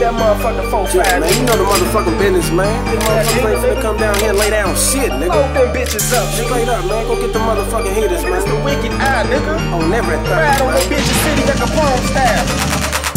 that motherfucking four Shit, five. man, you know the motherfucking business, man. Them motherfuckers ain't finna come down here and lay down shit, nigga. Load them bitches up, nigga. Straight up, man. Go get the motherfucking heaters, That's the wicked eye, nigga. On everything, Ride on the them bitches city like a porn style.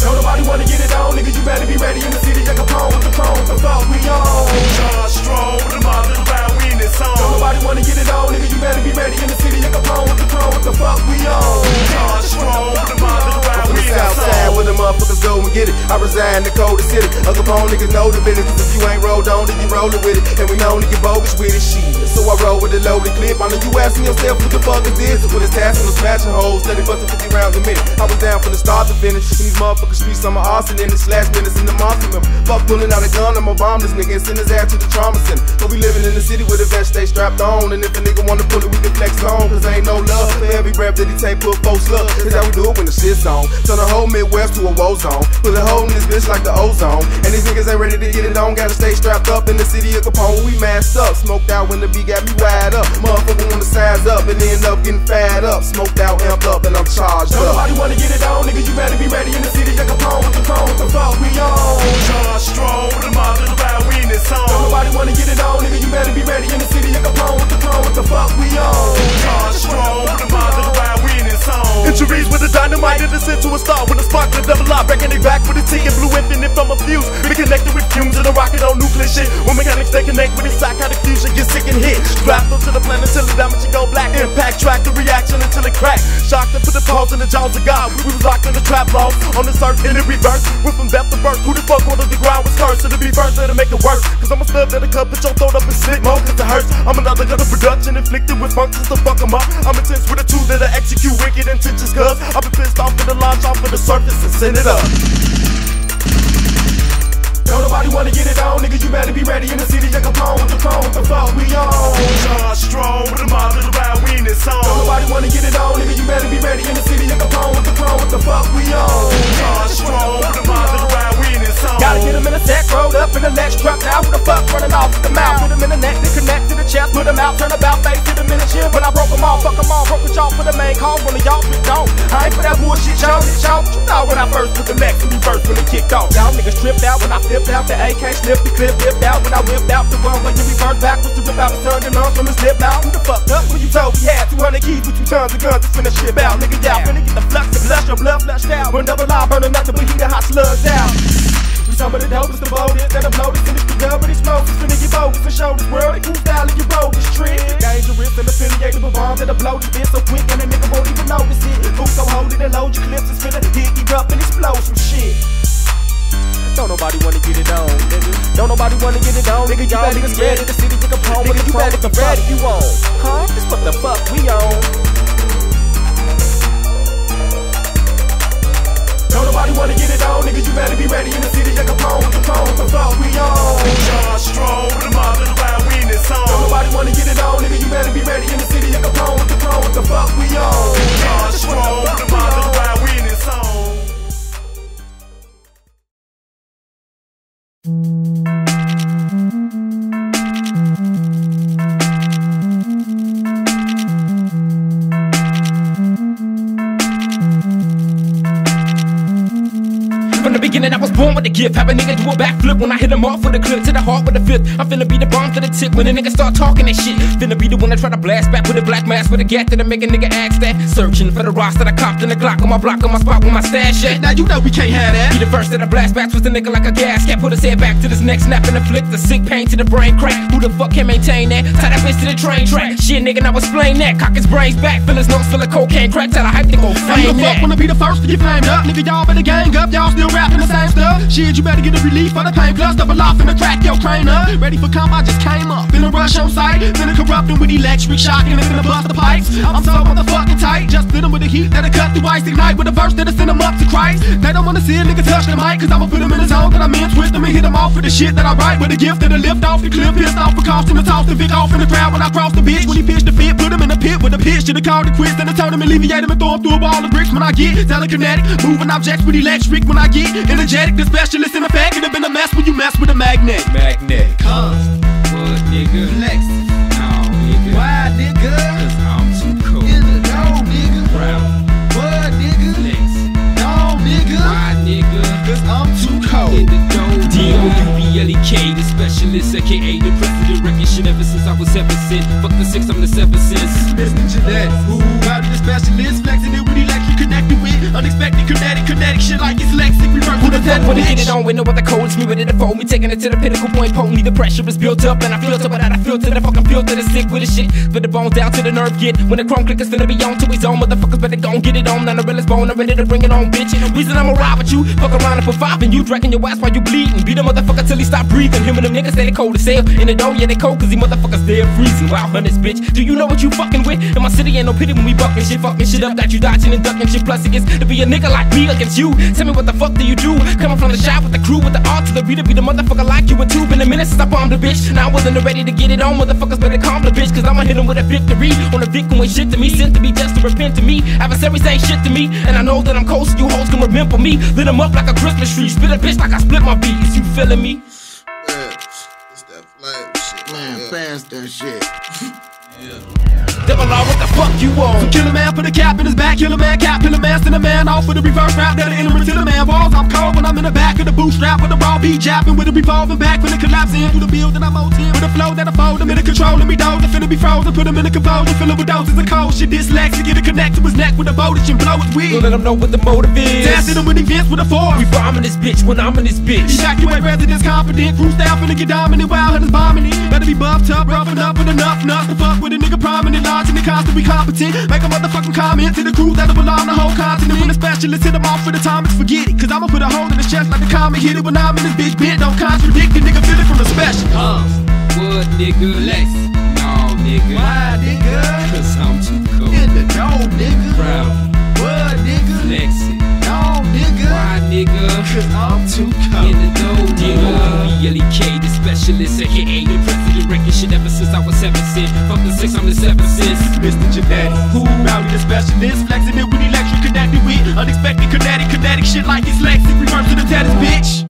Don't nobody wanna get it on, nigga. You better be ready in the city. Like Capone with the phone. What the fuck we on? Charge strong with the mob little round, Don't nobody wanna get it on, nigga. You better be ready in the city. Like Capone with the phone. What the fuck we on? Strong with the we the in this south side song. where the motherfuckers go and get it. I reside in the coldest city. Uncle Capone niggas know the business. If you ain't rolled on, then you rollin' with it. And we known to get bogus with it. Shit. So I roll with a loaded clip. I know you asking yourself what the fuck is this? With his task and the smashing holes, steady bustin' 50 rounds a minute. I was down from the start to finish. In these motherfucking streets, I'm an arson in this slash minutes in the monster member. Fuck pulling out a gun, I'ma bomb this nigga and send his ass to the trauma center. So we living in the city with a vest stay strapped on. And if a nigga wanna pull it, we can flex on. Cause ain't no love for every breath that he take, put folks love. This how we do it when the shit's on. Turn the whole Midwest to a woe zone. Put a hole in this bitch like the ozone. And these niggas ain't ready to get it on. Gotta stay strapped up in the city of Capone. We masked up. Smoked out when the beat got me wide up. Motherfucker wanna size up and end up getting fat up. Smoked out, amped up, and I'm charged Don't up. nobody wanna get it on, nigga. You better be ready in the city. Like Capone with the phone. What the fuck we on? Charge strong with the mob little round, we Don't nobody wanna get it on, nigga. You better be ready in the city. Like Capone with the phone. What the fuck we on? Strong the mob this song. Injuries with a dynamite in the to a star when the spark the double eye, breaking it back with a T and blue infinite from a fuse. Be connected with fumes and a rocket on nuclear shit. When mechanics they connect with its psychotic fusion, get sick and hit. Draft to the planet till the damage you go black. Impact track the reaction until it cracks. Shock to put the pause in the jaws of God. We was locked in the trap lost on this earth in the reverse. Went from death to birth. Who the fuck wanted the ground was cursed? It'll be first, it'll make it worse. Cause I'm a stud that a cup, put your throat up and slit more cause it hurts. I'm another gun of production inflicted with functions to fuck 'em up. I'm intense with a tool that I execute wicked intentions cause I've been pissed off for the launch off of the surface and send it up. Don't nobody wanna get it on, nigga. You better be ready in the city. Like Capone with the phone. What the fuck we on? Charge strong with the mob little round, we in this song. Don't nobody wanna get it on, nigga. You better be ready in the city. Like Capone with the phone. What the fuck we on? Charge strong with the mob little round, we in this song. Gotta get him in a sack, rolled up in the next truck. Now who the fuck running off with the mouth? Put him in the neck, then connect to the chest. Put him out, turn about face, him in the chin. When I broke them all, fuck them all, broke the jaw for the main cause. One of y'all big dog. I ain't for that bullshit, y'all. Y'all. You thought when I first put the neck to reverse when it kicked off? Y'all niggas tripped out when I flipped out the AK, slipped the clip, flipped out when I whipped out the one when you reverse backwards to rip out the turn and arms from his lip out. Who the fuck up when you told we had 200 keys with two tons of guns to finna shit out? Nigga, y'all finna get the flux and flush your blood flushed out. When double line burning nothing but heat and hot slugs out. Some of the dopest, the boldest, that I'm loaded, finish the gun, but explosives, finna get bogus and show this world, and cool style and you roll this trick. Dangerous and affiliated with bombs that are bloated, been so quick and a nigga won't even notice it. Who so hold it and load your clips, it's finna hit you up and explode some shit. Don't nobody wanna get it on, nigga. Don't nobody wanna get it on, nigga. Y'all niggas ready, the city take a home, nigga. You better be ready, you on. Huh? This what the fuck we on. Don't nobody wanna get it on, nigga. You better be ready in the city. Like Capone with the phone. What the fuck we on? Charge strong with the mob little round, we in this Don't song. nobody wanna get it on, nigga. You better be ready in the city. Like Capone with the phone. What the fuck we on? Charge strong with the mob little round, we in this song. From born with a gift. Have a nigga do a backflip when I hit him off with a clip to the heart with a fifth. I'm finna be the bomb to the tip when a nigga start talking that shit. Finna be the one that try to blast back with a black mask with a gat that'll make a nigga ask that. Searching for the rocks that I copped in the Glock on my block on my spot with my stash at. Now you know we can't have that. Be the first that I blast back with the nigga like a gas cap. Put his head back to this neck, snap and afflict the sick pain to the brain crack. Who the fuck can maintain that? Tie that bitch to the train track. Shit, nigga, now explain that. Cock his brains back, fill his nose full of cocaine crack. Tell I hype to go you flame the fuck wanna be the first to get flamed up. Nigga, y'all better gang up. Y'all still rapping the same stuff. Shit, you better get a relief for the pain. Plus, double off the crack yo, crane up. Ready for comp, I just came up. Finna rush on sight. Finna corrupt 'em with electric shock and finna bust the pipes. I'm so motherfucking tight. Just fit 'em with the heat that'll cut through ice ignite with a verse that'll send 'em up to Christ. They don't wanna see a nigga touch the mic, cause I'ma put put 'em in the zone that I'm in. Twist 'em and hit hit 'em off with the shit that I write. With a gift that'll lift off the clip. Pissed off for costing the toss the Vic off in the crowd when I cross the bitch. When he pitched the fit, put him in the pit with a pitch. Should've called it quits. Then I told him alleviate him and throw him through a wall of bricks when I get telekinetic. Moving objects with electric when I get energetic. The specialist in the fact it'd have been a mess when you mess with a magnet. Magnetic. Cause, what nigga? Flex. No, nigga. Why, nigga? Cause I'm too cold. In the no, nigga. Proud. What, nigga? Flex. No, nigga. Why, nigga? cause I'm too cold. In the dough, D-O-U-B-L-E-K, the specialist, aka the president, shit ever since I was ever sent. Fuck the six, Who the bitch. on with no other codes? Me ready to fold me, taking it to the pinnacle point, potently. The pressure is built up, and I feel to without I feel to the fucking feel to the sick with the shit. Spit the bones down to the nerve get. When the chrome clickers finna be on to his own, motherfuckers better gon' get it on. None of realest bone, I'm ready to bring it on, bitch. Reason I'ma ride with you, fuck around and put five in you, dragging your ass while you bleeding. Beat a motherfucker till he stop breathing. Him and them niggas say they cold as hell. In the door, yeah, they cold, cause these motherfuckers there freezing. Wow, hunters, bitch. Do you know what you fucking with? In my city ain't no pity when we bucking shit, fucking shit up. Got you dodging and ducking shit. Plus, it gets to be a nigga like me against you. Tell me what the fuck do you do? Coming from the shop with the crew, with the artillery to be the motherfucker like you in two. Been a minute since I bombed the bitch. Now I wasn't ready to get it on. Motherfuckers better calm the bitch, cause I'ma hit him with a victory. On a victim ain't shit to me, sent to me just to repent to me. Adversaries ain't shit to me, and I know that I'm cold, so you hoes can remember me. Lit 'em up like a Christmas tree, spit a bitch like I split my beat. Is you feeling me? It's that flame shit. Man, fast that shit. Devil law, what the fuck you on? So kill a man, put a cap in his back, kill a man, cap, kill a man, send a man off with a reverse rap, that'll enter into the man walls. I'm cold when I'm in the back of the bootstrap with a raw beat japping with a revolving back when it collapse in through the building I'm 10 with a flow that I fold him in a control of me dozing, finna be frozen, put him in a composure, fill him with doses of cold shit, dyslexic, get a connect to his neck with a voltage and blow his Don't let them know what the motive is. Dancing him with events with a force. We bombing this bitch when I'm in this bitch. Evacuate residents confident, crew staff finna get dominant, wild hunters bombing it. Better be buffed up, rough enough with enough nuts to fuck with a nigga prominent, large and the constant, we competent. Make a motherfucking comment to the crew that'll belong the whole continent. When the specialist hit them off for the time, it's forget it. Cause I'ma put a hole in his chest like the comic hit it when I'm in this bitch bent. Don't contradict the nigga, feel it from the special. Uh, what nigga? Lex. No, nigga. Why, nigga? Cause I'm too cold. In the dough, nigga. Proud. What, nigga? Flexing. Nigga. Why, nigga? Cause I'm too In cold. the dough, D-O-B-L-E-K, the specialist, aka the president, wrecking shit ever since I was seven cent. Fuck the six, I'm the seven since. Mr. Genetic, who rowdy the specialist, flexing it with electric connected with unexpected kinetic, kinetic shit like it's lexic, reverse to the tennis, bitch.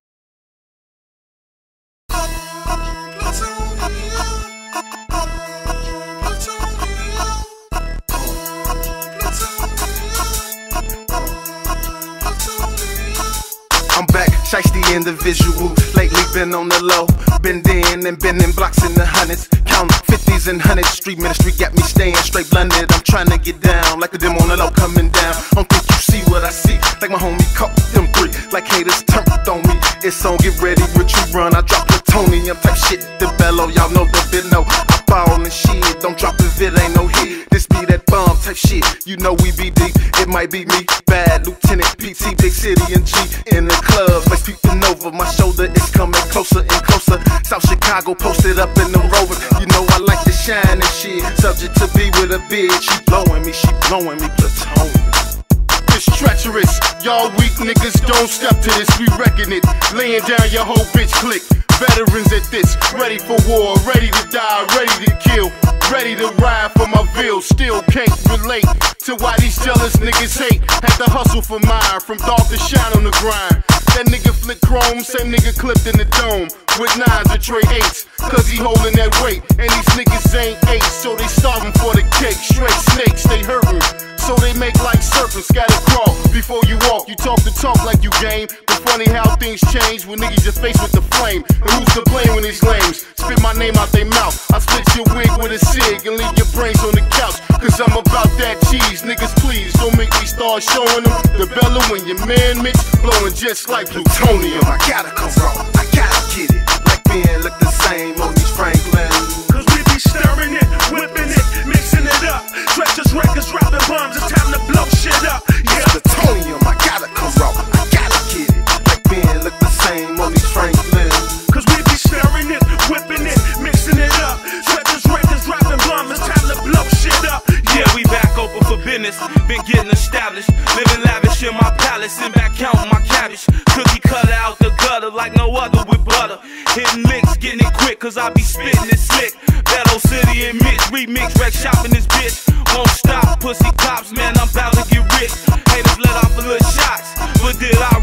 Individual. Lately been on the low. Been in and been in blocks in the hundreds. Count 50s and hundreds. Street ministry got me staying straight blunted. I'm trying to get down like a dim on the low coming down. Don't think you see what I see. Like my homie caught them three. Like haters turned on me. It's on, get ready, what you run. I drop plutonium type shit. The bellow, y'all know the bit no. I ball and shit. Don't drop if it ain't no hit. That bomb type shit. You know we be deep. It might be me. Bad Lieutenant PT, Big City and G. In the club, let's peeping over. My shoulder is coming closer and closer. South Chicago posted up in the rover. You know I like to shine and shit. Subject to be with a bitch. She blowing me, she blowing me plutonium. It's treacherous. Y'all weak niggas don't step to this. We reckon it. Laying down your whole bitch click. Veterans at this. Ready for war. Ready to die. Ready to kill. Ready to ride for my bill. Still can't relate to why these jealous niggas hate. Had to hustle for mine. From dark to shine on the grind. That nigga flick chrome. Same nigga clipped in the dome. With nines or tray eights. Cause he holding that weight. And these niggas ain't eight. So they starving for the cake. Straight snakes. They hurting. So they make like serpents, gotta crawl before you walk. You talk the talk like you game. But funny how things change when niggas just face with the flame. And who's to blame when these lames spit my name out their mouth? I split your wig with a cig and leave your brains on the couch. Cause I'm about that cheese. Niggas, please don't make me start showing them the bellow when your man Mitch blowing just like plutonium. I gotta come raw. I gotta get it. Like being look the same on these Franklin. Cause we be stirring it, whipping it, mixing it up. Treacherous records, dropping bombs, it's time business, been getting established. Living lavish in my palace, and back counting my cabbage. Cookie cutter out the gutter like no other with butter. Hitting licks, getting it quick, cause I be spitting it slick. Battle City and Mitch, remix, wreck shopping this bitch. Won't stop, pussy cops, man, I'm about to get rich. Haters let off a little shots, but did I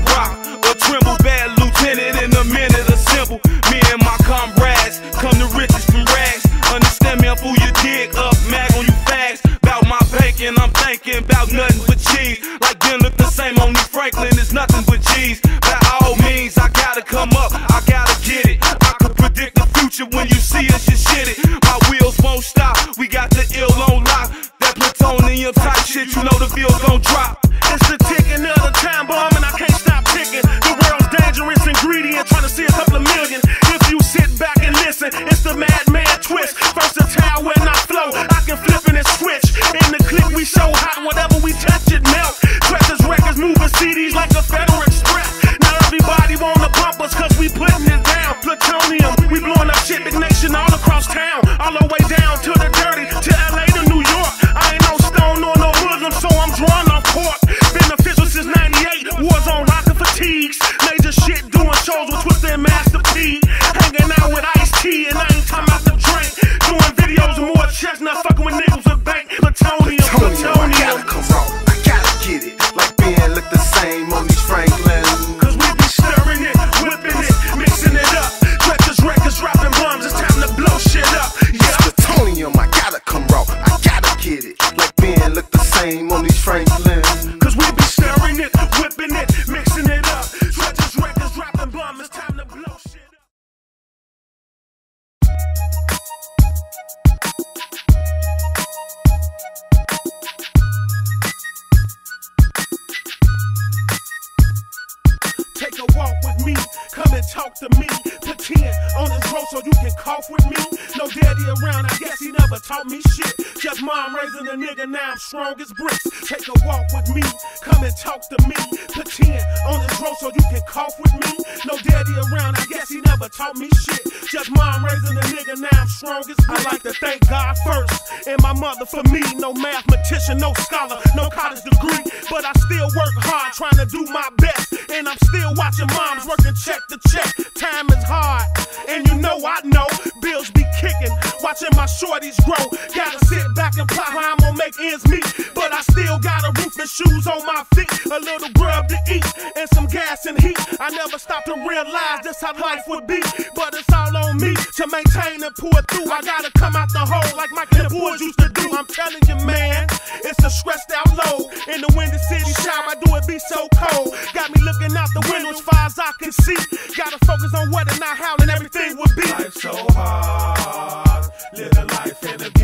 back and plot how I'm gonna make ends meet. But I still got a roof and shoes on my feet, a little grub to eat, and some gas and heat. I never stopped to realize this how life would be, but it's all on me to maintain and pull through. I gotta come out the hole like and the boys used to do. I'm telling you, man, it's a stressed out load in the windy city shop. I do it be so cold, got me looking out the window as far as I can see. Gotta focus on whether or not how and everything would be. Life so hard, living life in the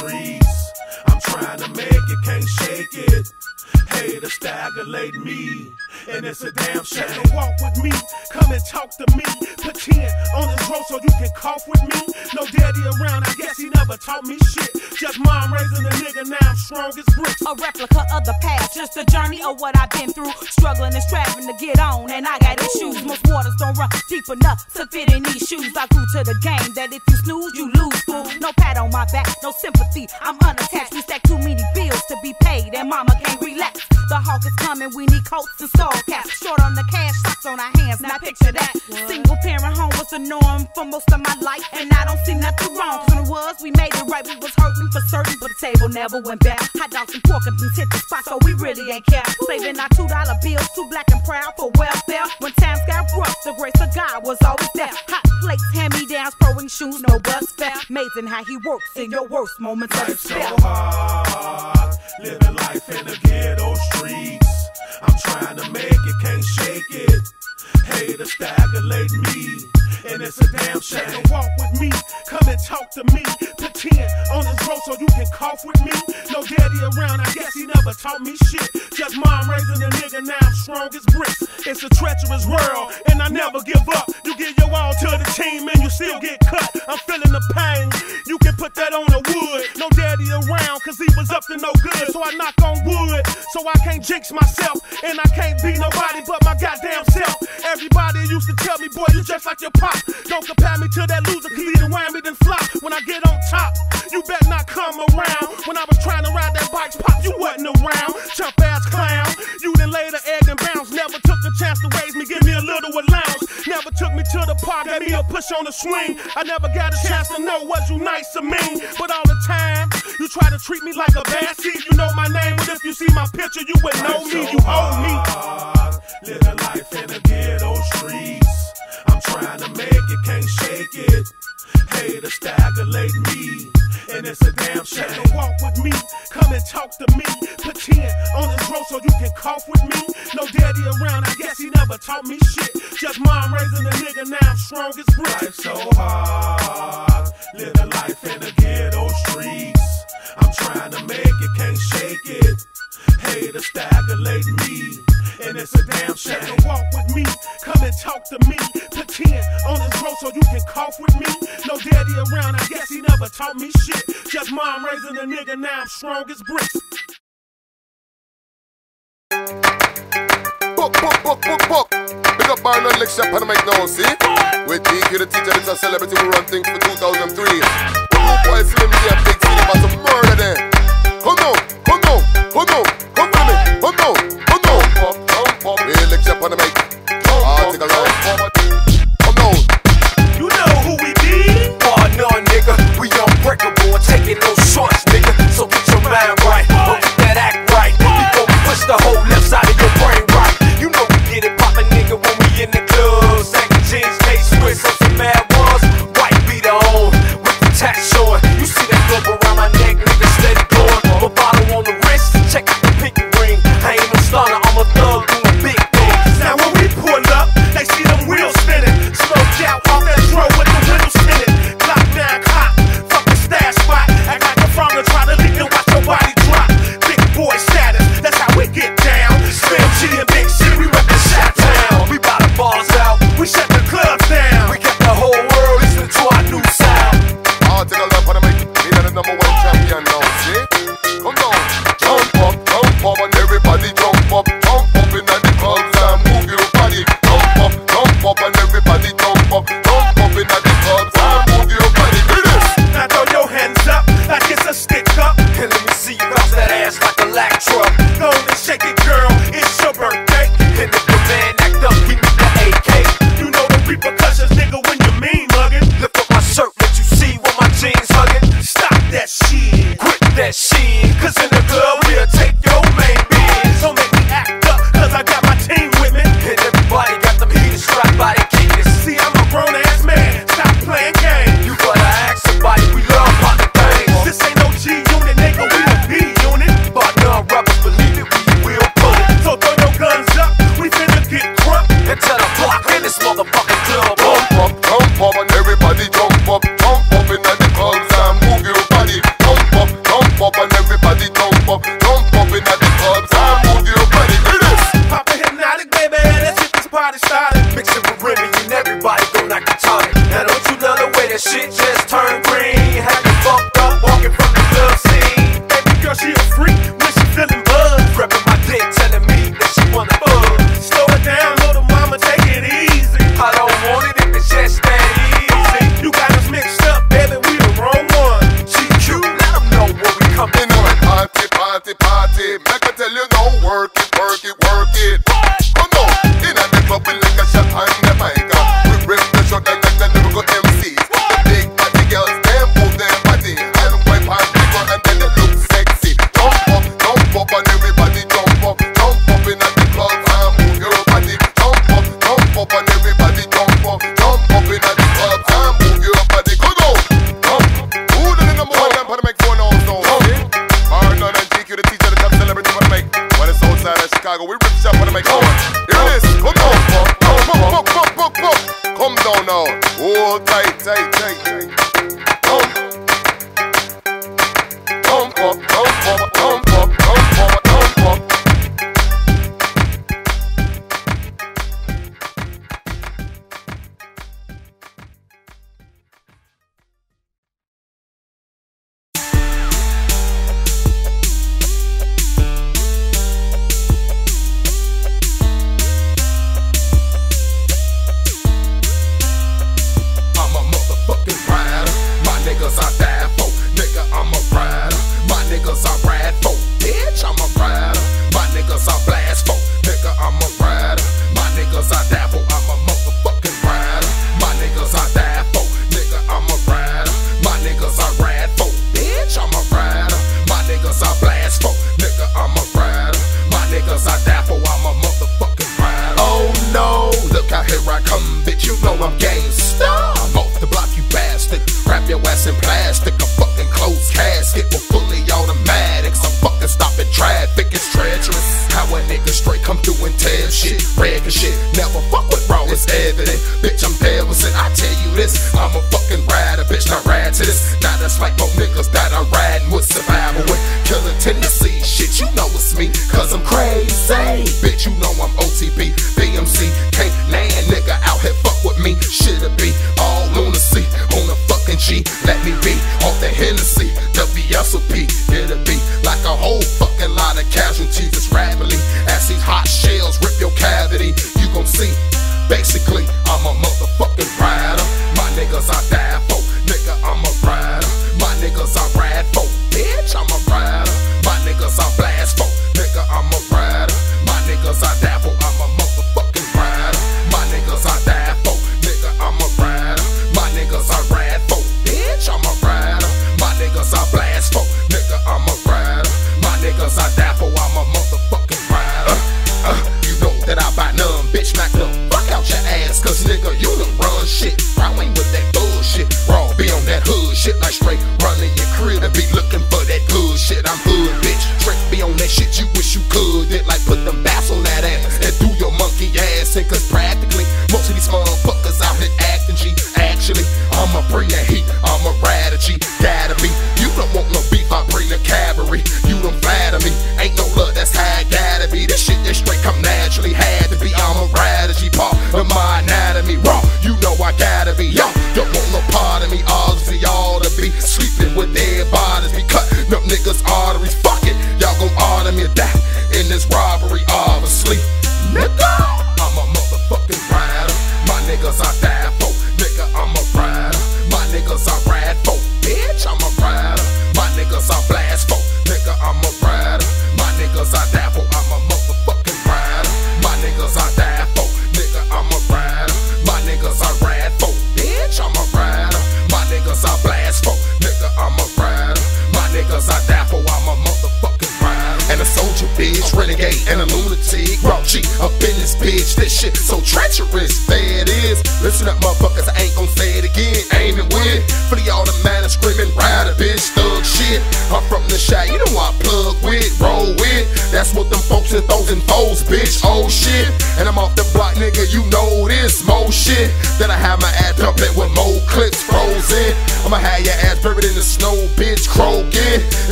streets. I'm trying to make it, can't shake it. Haters staggerate me, and it's a damn shame. Take walk with me, come and talk to me. Pretend on this road so you can cough with me. No daddy around, I guess he never taught me shit. Just mom raising a nigga, now I'm strong as bricks. A replica of the past, just a journey of what I've been through. Struggling and striving to get on, and I got issues. Most waters don't run deep enough to fit in these shoes. I grew to the game that if you snooze, you lose. Fool. No pat on my back, no sympathy. I'm unattached. We stack too many bills to be paid, and mama can't relax. The hawk is coming, we need coats and skull caps. Short on the cash, socks on our hands. Now picture that. Single parent home was the norm for most of my life, and I don't see nothing wrong. 'Cause When it was, we made it right. We was hurting for certain, but the table never went back. Hot dogs and pork and beans hit the spot, so we really ain't care. Saving our two dollar bills, too black and proud for welfare. When times got rough, the grace of God was always there. Hot plates, hand me downs, throwing shoes, no bus fare. Amazing how he works in your worst moments of Life so hard, living life in the ghetto streets. I'm trying to make it, can't shake it. Haters staggerate me, and it's a damn shame. a walk with me, come and talk to me. Pretend on this road so you can cough with me. No daddy around, I guess he never taught me shit. Just mom raising a nigga, now I'm strong as bricks. It's a treacherous world, and I never give up. You give your all to the team, and you still get cut. I'm feeling the pain. You can put that on the wood. No daddy around, cause he was up to no good. So I knock on wood, so I can't jinx myself. And I can't be nobody but my goddamn self. Everybody used to tell me, boy, you just like your pop. Don't compare me to that loser, cause he done whammy then flop. When I get on top, you better not come around. When I was trying to ride that bike, pop, you wasn't around. Chump ass clown. You laid an egg and bounce. Never took a chance to raise me, give me a little allowance. Never took me to the park, gave me a push on the swing. I never got a chance to know was you nice or mean. But all the time, you try to treat me like a seed. You know my name, but if you see my picture, you would know me. You owe me. living life in the ghetto streets trying to make it, can't shake it. Haters staggerate me, and it's a damn shame. Take a walk with me, come and talk to me. Pretend on this road so you can cough with me. No daddy around, I guess he never taught me shit. Just mom raising a nigga, now I'm strong as brick. So hard, living life in the ghetto streets. I'm trying to make it, can't shake it. Haters staggerate me and it's a damn shame. So walk with me, come and talk to me. Put 10 on his bro so you can cough with me. No daddy around, I guess he never taught me shit. Just mom raising a nigga, now I'm strong as bricks. Book, book, book, book, book. Big up Byron and Lick Shop and make no see. With DQ the teacher, it's a celebrity who run things for 2003. Boy, boys, Slim J, Big C, about some murder then. Come on, come on, come on, come on, come on, come on. Big lick up on the make. All ah, nigga low. Come on. You know who we be? Bar none, nigga. We unbreakable and taking no shots, nigga. So get your mind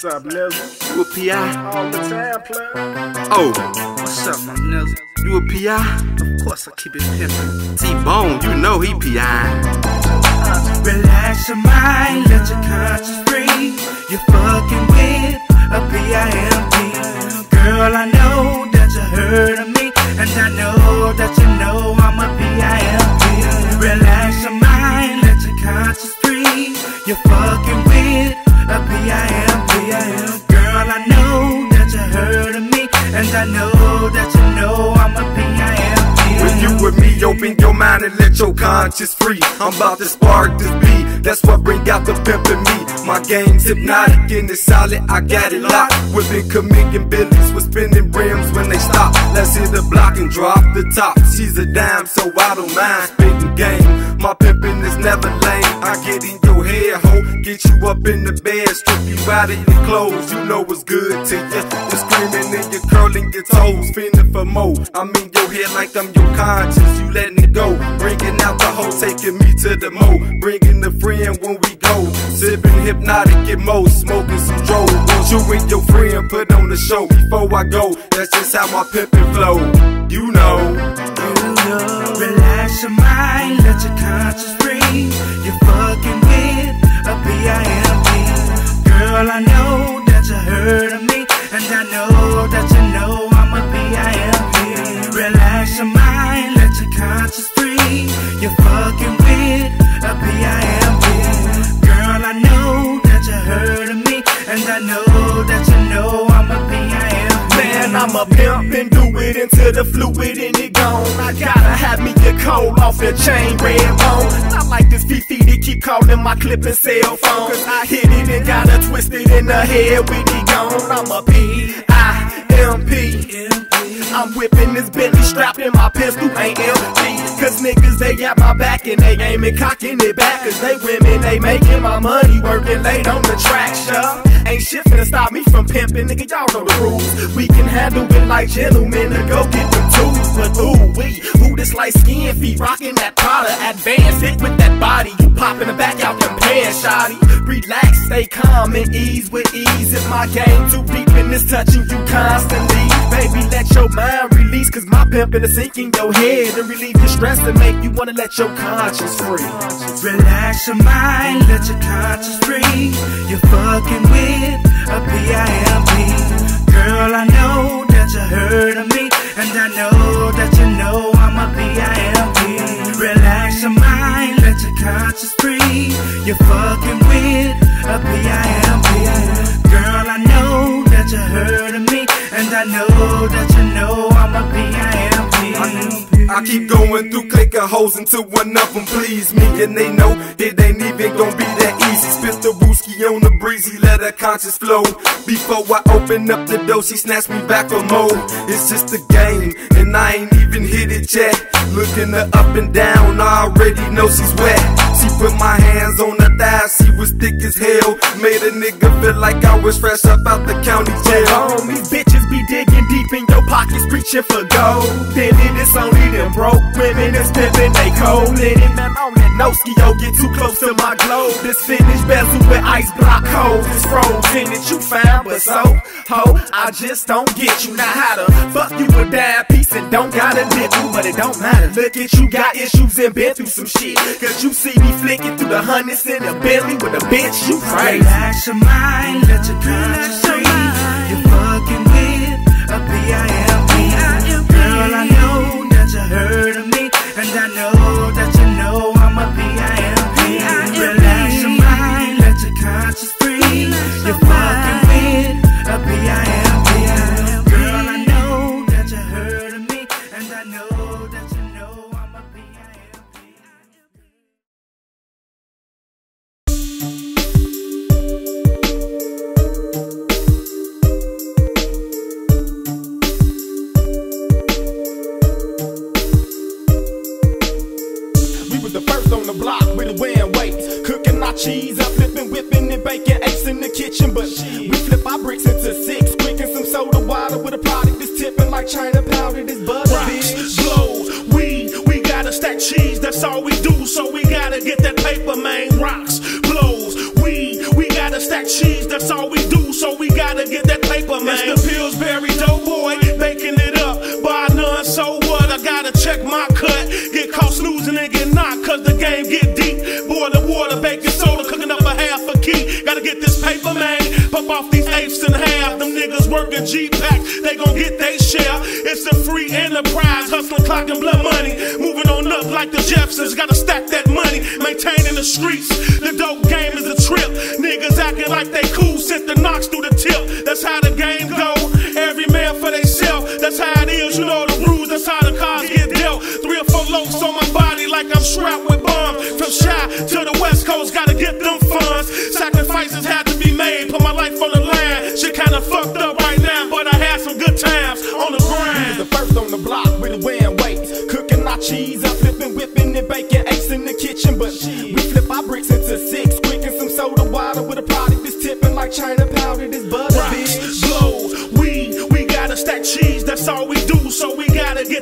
What's up, Nizzle? You a PI? All the time, player. Oh, what's up, my Nizzle? You a PI? Of course I keep it pimpin'. T-Bone, you know he PI. Uh, relax your mind, let your conscience free. You're fucking with a PIMP. Girl, I know that you heard of set your conscience free. I'm about to spark this beat, that's what bring out the pimp in me. My game's hypnotic and it's solid, I got it locked. Whipping, committing we're spending rims when they stop. Let's hit the block and drop the top. She's a dime, so I don't mind spitting game. My pimpin' is never lame. I get in your head, ho. Get you up in the bed, strip you out of your clothes. You know what's good to you. You're screaming and you're curling your toes, feeling for more. I'm in your head like I'm your conscience. You letting it go. Bring it Taking out the hole, taking me to the mo. Bringing the friend when we go. Sipping hypnotic, get mo. Smoking some dro. You and your friend put on the show before I go. That's just how my pimpin' flow. You know. Relax your mind, let your conscience free. You're fucking with a B.I.M.G. Girl, I know that you heard of me, and I know that you know it into the fluid and it gone. I gotta have me a cold off the chain, red bone. I like this fifi to keep calling my clipping cell phone. Cause I hit it and gotta twist it in the head with it gone. I'm a P I M P. I'm whipping this Bentley strapped in my pistol, ain't empty. Cause niggas, they got my back and they aiming, cocking it back. Cause they women, they making my money working late on the track, shuff. Ain't shit finna stop me from pimping, nigga, y'all know the rules. We can handle it like gentlemen to go get them tools. But ooh, we, who this light skin feet rocking that Prada, advance it with that body. You popping the back out them pants, shoddy. Relax, stay calm and ease with ease. If my game too deep and it's touching you constantly, baby, let your mind release. Cause my pimpin' is sinking your head and relieve your stress and make you wanna let your conscience free. Relax your mind, let your conscience free. You're fucking with a PIMP. Girl, I know that you heard of me, and I know that you know I'm a PIMP. Relax your mind, let your conscience free. You're fucking with a PIMP. Girl, I know that you heard of me, and I know that you know I'm a PIMP. I keep going through clicking holes until one of them please me. And they know it ain't even gonna be that easy. Spit the wooski on the breezy, let her conscience flow. Before I open up the door, she snatched me back for more. It's just a game, and I ain't even hit it yet. Looking her up and down, I already know she's wet. She put my hands on her thighs, she was thick as hell. Made a nigga feel like I was fresh up out the county jail. On these bitches be digging deep in your pockets, reaching for gold. Then it is only them broke women that's pimping they cold. And it, man, on that no yo, get too close to my globe. This finished bezel with ice block holes. It's frozen that you found, but so, ho, I just don't get you. Now how the fuck you a damn piece and don't got a nickel, but it don't matter. Look at you, got issues and been through some shit. Cause you see me flicking through the hundreds in a Bentley with a bitch, you crazy. Relax your mind, let your conscience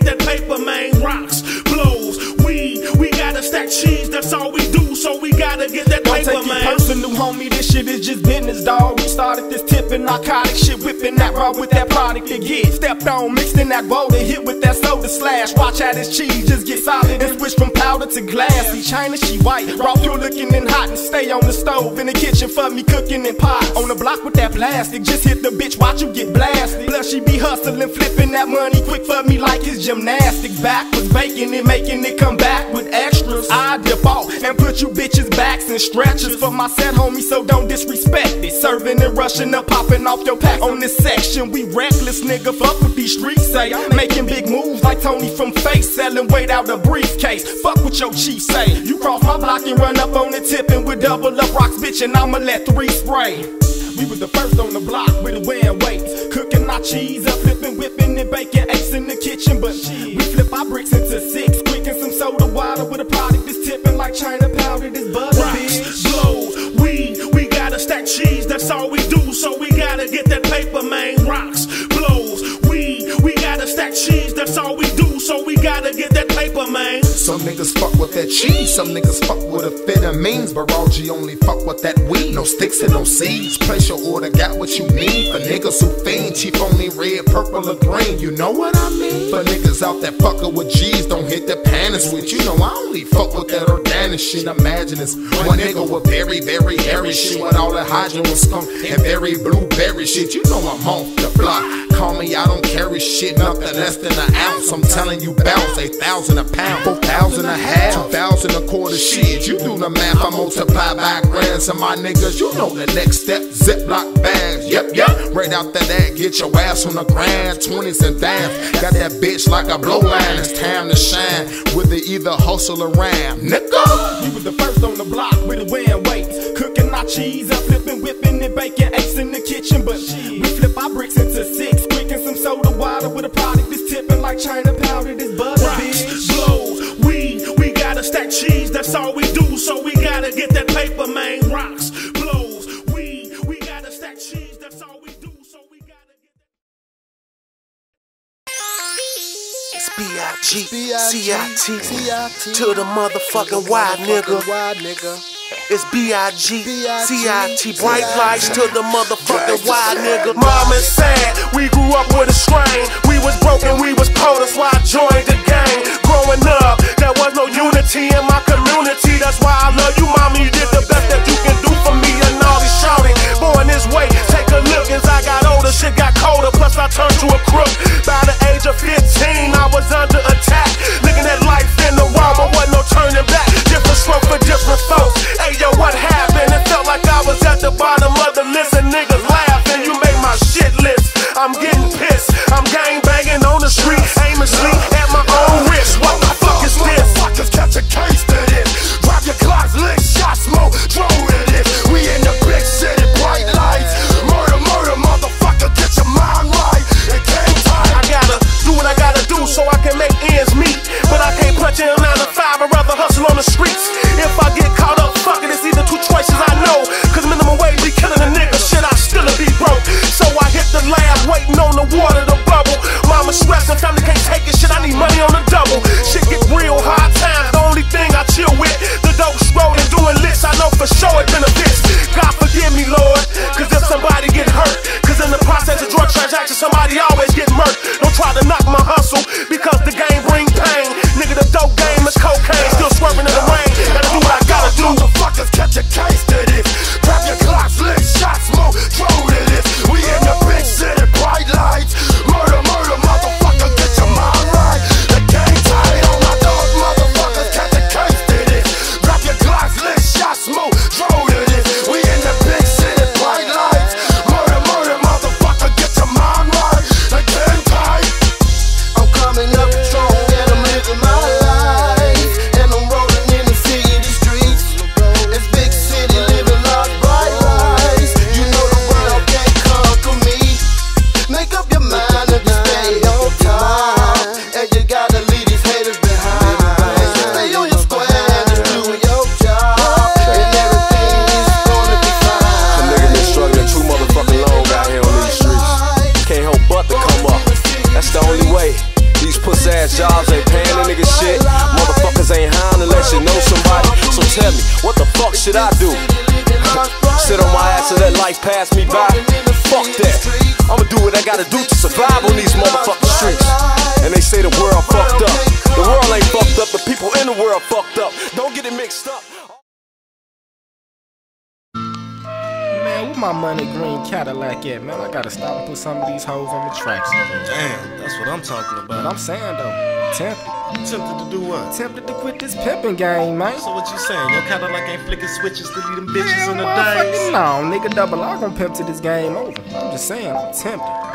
that paper, man. Rocks, blows, weed, we gotta stack cheese, that's all we do, so we gotta get that Don't paper, take it man. personal, homie. This shit is just business, dog. We started this narcotic shit, whipping that raw with that product to get stepped on, mixed in that water, hit with that soda slash. Watch how this cheese just get solid and switch from powder to glass. See, China, she white, raw pure looking and hot, and stay on the stove in the kitchen for me cooking in pot. On the block with that plastic, just hit the bitch, watch you get blasted. Plus she be hustling, flipping that money quick for me like it's gymnastics. Backwards, baking it, making it come back with extras. I off and put you bitches backs and stretchers for my set, homie. So don't disrespect it. Serving and rushing up, popping off your pack on this section. We reckless, nigga. Fuck with these streets say. Making big moves like Tony from Face, selling weight out the briefcase. Fuck what your chief say. You cross my block and run up on the tip and we double up rocks, bitch, and I'ma let three spray. We was the first on the block with the wearing weights. Cooking our cheese up, flipping, whipping, and baking eggs in the kitchen. But we flip our bricks into six, quick and some soda water with a product that's tipping like China powder. This butter, bitch. Rocks, blow, weed, we cheese, that's all we do. So we gotta get that paper, man. Rocks, blows, weed, we gotta stack cheese, that's all we. So we gotta get that paper, man. Some niggas fuck with that cheese, some niggas fuck with amphetamines. Baralgi only fuck with that weed, no sticks and no seeds. Place your order, got what you need. For niggas who fiend, chief only red, purple, or green. You know what I mean? For niggas out that fuckin' with G's, don't hit the panties with. You know I only fuck with that organic shit. Imagine this one nigga with very, very hairy shit with all that hydrogen skunk and very blueberry shit. You know I'm off the block. Call me, I don't carry shit, nothing less than an ounce. I'm telling you, bounce a thousand a pound, four thousand a half, two thousand a quarter shit. You do the math, I multiply by grand. So my niggas, you know the next step, Ziploc bags. Yep, yep. Right out that get your ass on the grind, 20s and dimes. Got that bitch like a blow line, it's time to shine. With it either hustle or ram, nigga. We was the first on the block with the wearing weights. Cooking our cheese up, flipping, whipping, and baking eggs in the kitchen. But we flip our bricks into six, and soda water with a product that's tipping like China powder. This butter, bitch. Rocks, blows, weed, we gotta stack cheese, that's all we do. So we gotta get that paper, man. Rocks, blows, weed, we gotta stack cheese, that's all we do. So we gotta get that. It's B.I.G. C.I.T. to the motherfucking Y, nigga. It's B.I.G. C.I.T. Bright lights to the motherfucking Y, nigga. Mom is sad, we grew up with a strain. We was broken, we was poor, that's why I joined the gang. Growing up, there was no unity in my community. That's why I love you, mama. You did the best that you can do for me. And all these shouting, born this way, take a. As I got older, shit got colder. Plus, I turned to a crook. By the age of 15, I was under attack. Looking at life in the wall, but wasn't no turning back. Different stroke for different folks. Hey, yo, what happened? It felt like I was at the bottom of the list and niggas laughing. You made my shit list. I'm getting pissed. I'm gang banging on the street, aimlessly gotta stop and put some of these hoes on the tracks. Damn, that's what I'm talking about. But I'm saying though, tempted. Tempted to do what? Tempted to quit this pimping game, man. So what you saying? Your Cadillac ain't flicking switches to lead them bitches Hell, in the days? No, nigga, double R gon' pimp to this game over. I'm just saying, I'm tempted.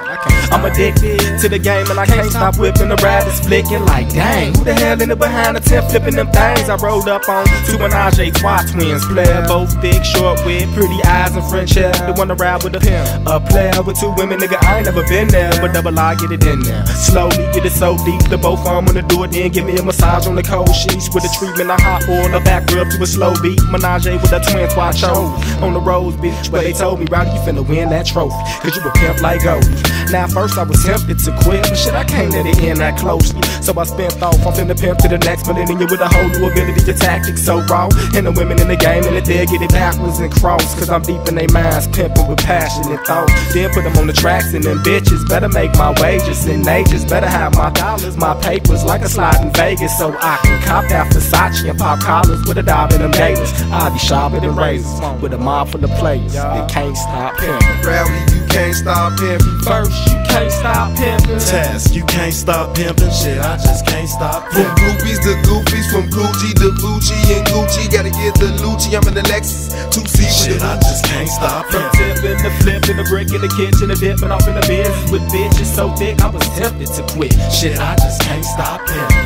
I'm addicted to the game and I can't stop whipping the riders flicking like dang. Who the hell in the behind the tent flipping them things? I rolled up on two Menage a Trois twins, player both big, short with pretty eyes and French hair. The one to ride with a pimp, a player with two women, nigga. I ain't never been there, but double I get it in there. Slowly get it so deep, the both arm wanna do it, then give me a massage on the cold sheets with a treatment of hot oil, a back rub to a slow beat. Menage with a twin I chose on the rose, bitch. But they told me, Rowdy, you finna win that trophy, cause you a pimp like Goldie. Now, first I was tempted to quit, but shit, I came to the end that closely. So I spent off, I'm finna pimp to the next millennium with a whole new ability to tactics so raw. And the women in the game and the dead get it backwards and cross, cause I'm deep in their minds, pimping with passion and thought. Then put them on the tracks and them bitches better make my wages and just better have my dollars, my papers like a slide in Vegas so I can cop that Versace and pop collars with a dive in them gators. I be shopping and razors with a mob for the players that can't stop pimping. Rowdy, you can't stop pimping. First, you can't stop pimping. Test, you can't stop pimping. Shit, I just can't stop From pimping. groupies to goofies, from Gucci to Gucci and Gucci. Gotta get the Lucci, I'm in the Lexus. Two C with Shit, I just can't stop From pimping. tipping to flipping, the brick in the kitchen, the dipping off in the business with bitches so thick I was tempted to quit. Shit, I just can't stop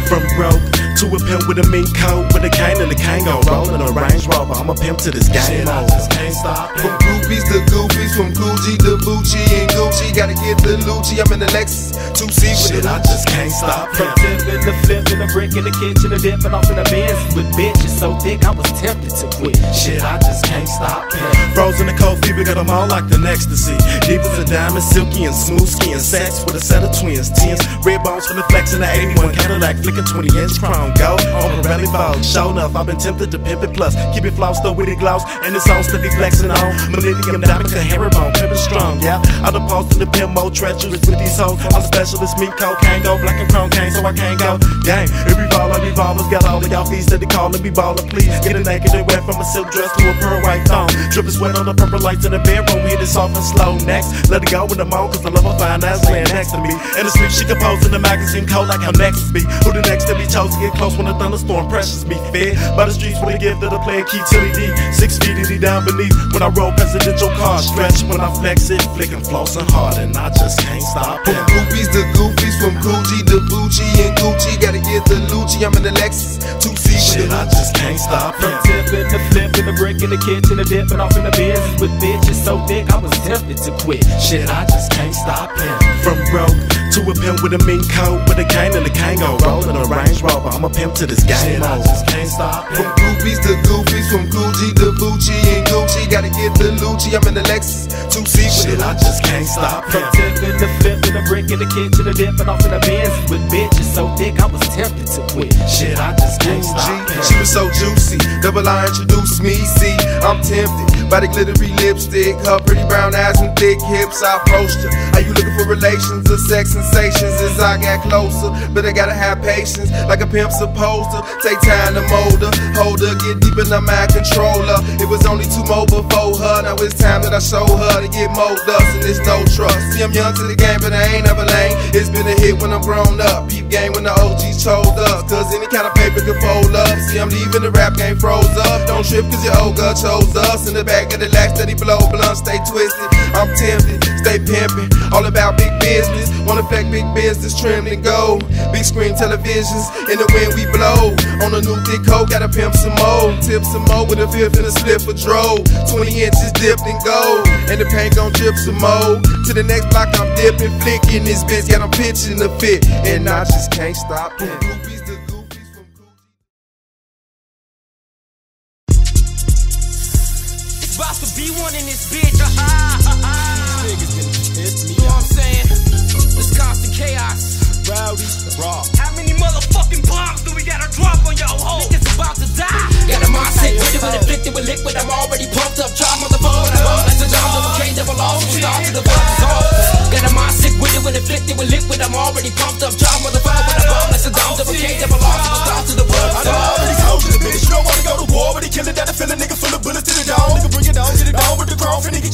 From broke to a pimp with a mink coat, with a cane and a Kango, rolling a Range Rover. I'm a pimp to this game. Shit, I just can't stop From groupies to goofies, from Gucci to Gucci and Gucci. Gotta get the Lucci, I'm in the Lexus. Two C with Shit, the I just can't stop From tipping to flipping, the brick in the kitchen, the dipping off in the business with bitches so thick I was tempted to quit. Shit, I just can't stop. Frozen and cold fever got them all like the ecstasy. Deep as a diamond, silky and smooth skin. Sex with a set of twins. Tens, red bones from the flex in the 81 Cadillac, flicking 20 inch chrome. Gold on the belly bow. Show enough, I've been tempted to pimp it plus. Keep it floss, though with it gloss. And it's on steady flexing on. Millennium diamond, a herringbone, pimpin' strong. Yeah, I done posed in the pimp mode, treacherous with these hoes. I'm a specialist, meat cocaine, go black and chrome cane, so I can't go. Dang, every ball I revolvers got all of y'all feet steady calling me baller. Please get it naked and wet from a silk dress to a pearl white thong. Dripping sweat on the purple lights in the bedroom, we hit it soft and slow. Next, let it go when I'm on, cause I love a fine ass laying next to me. And the sleep she can pose in the magazine cold like how next be. Who the next to be chose to get close when the thunderstorm pressures me. Fed by the streets with a give to the player key till he deep. Six feet and he down beneath. When I roll presidential cars, stretch when I flex it, flicking flossing hard, and I just can't stop From it. groupies to goofies, from Gucci to Gucci and Gucci. Gotta get the Lucci, I'm in the Lexus. Two C Shit, I just can't stop From it. tipping to flipping, the brick in the kitchen, the dipping off in the business with bitches so thick I was tempted to quit. Shit, I just can't stop it. From broke to a pimp with a mink coat, with a cane and a Kango, rolling a Range Rover. I'm a pimp to this game. Shit, I just can't stop it. From it. groupies to goofies, from Gucci to Gucci and Gucci. Gotta get the Lucci, I'm in the Lexus. Two with Shit, the I just can't stop From it. tipping to flipping, the brick in the kitchen, the dipping off in the business with bitches so thick I was tempted to quit. Shit, I just can't G. stop it. She was so juicy. Double I introduced me. See, I'm tempted by the glittery lipstick, her pretty brown eyes and thick hips. I approached her. Are you looking for relations or sex sensations? As I got closer, but I gotta have patience, like a pimp supposed to. Take time to mold her, hold her, get deep in the mind controller. It was only two more before her. Now it's time that I show her to get more dust and there's no trust. See, I'm young to the game, but I ain't never lame. It's been a hit when I'm grown up. Peep game when the OGs chose up. Cause any kind of paper can fold up. See, I'm leaving the rap game froze up. Don't trip cause your old girl chose us. In the back of the latch, steady blow blunt, stay twisted. I'm tempted, stay pimping. All about big business. Wanna affect big business, trimmed and gold. Big screen televisions, in the wind we blow. On a new thick coat, gotta pimp some more. Tip some more with a fifth and a slip for dro. 20 inches dipped in gold. And the paint gon' drip some more. To the next block, I'm dipping, flicking this bitch. Got I'm pitching the fit. And I just can't stop it.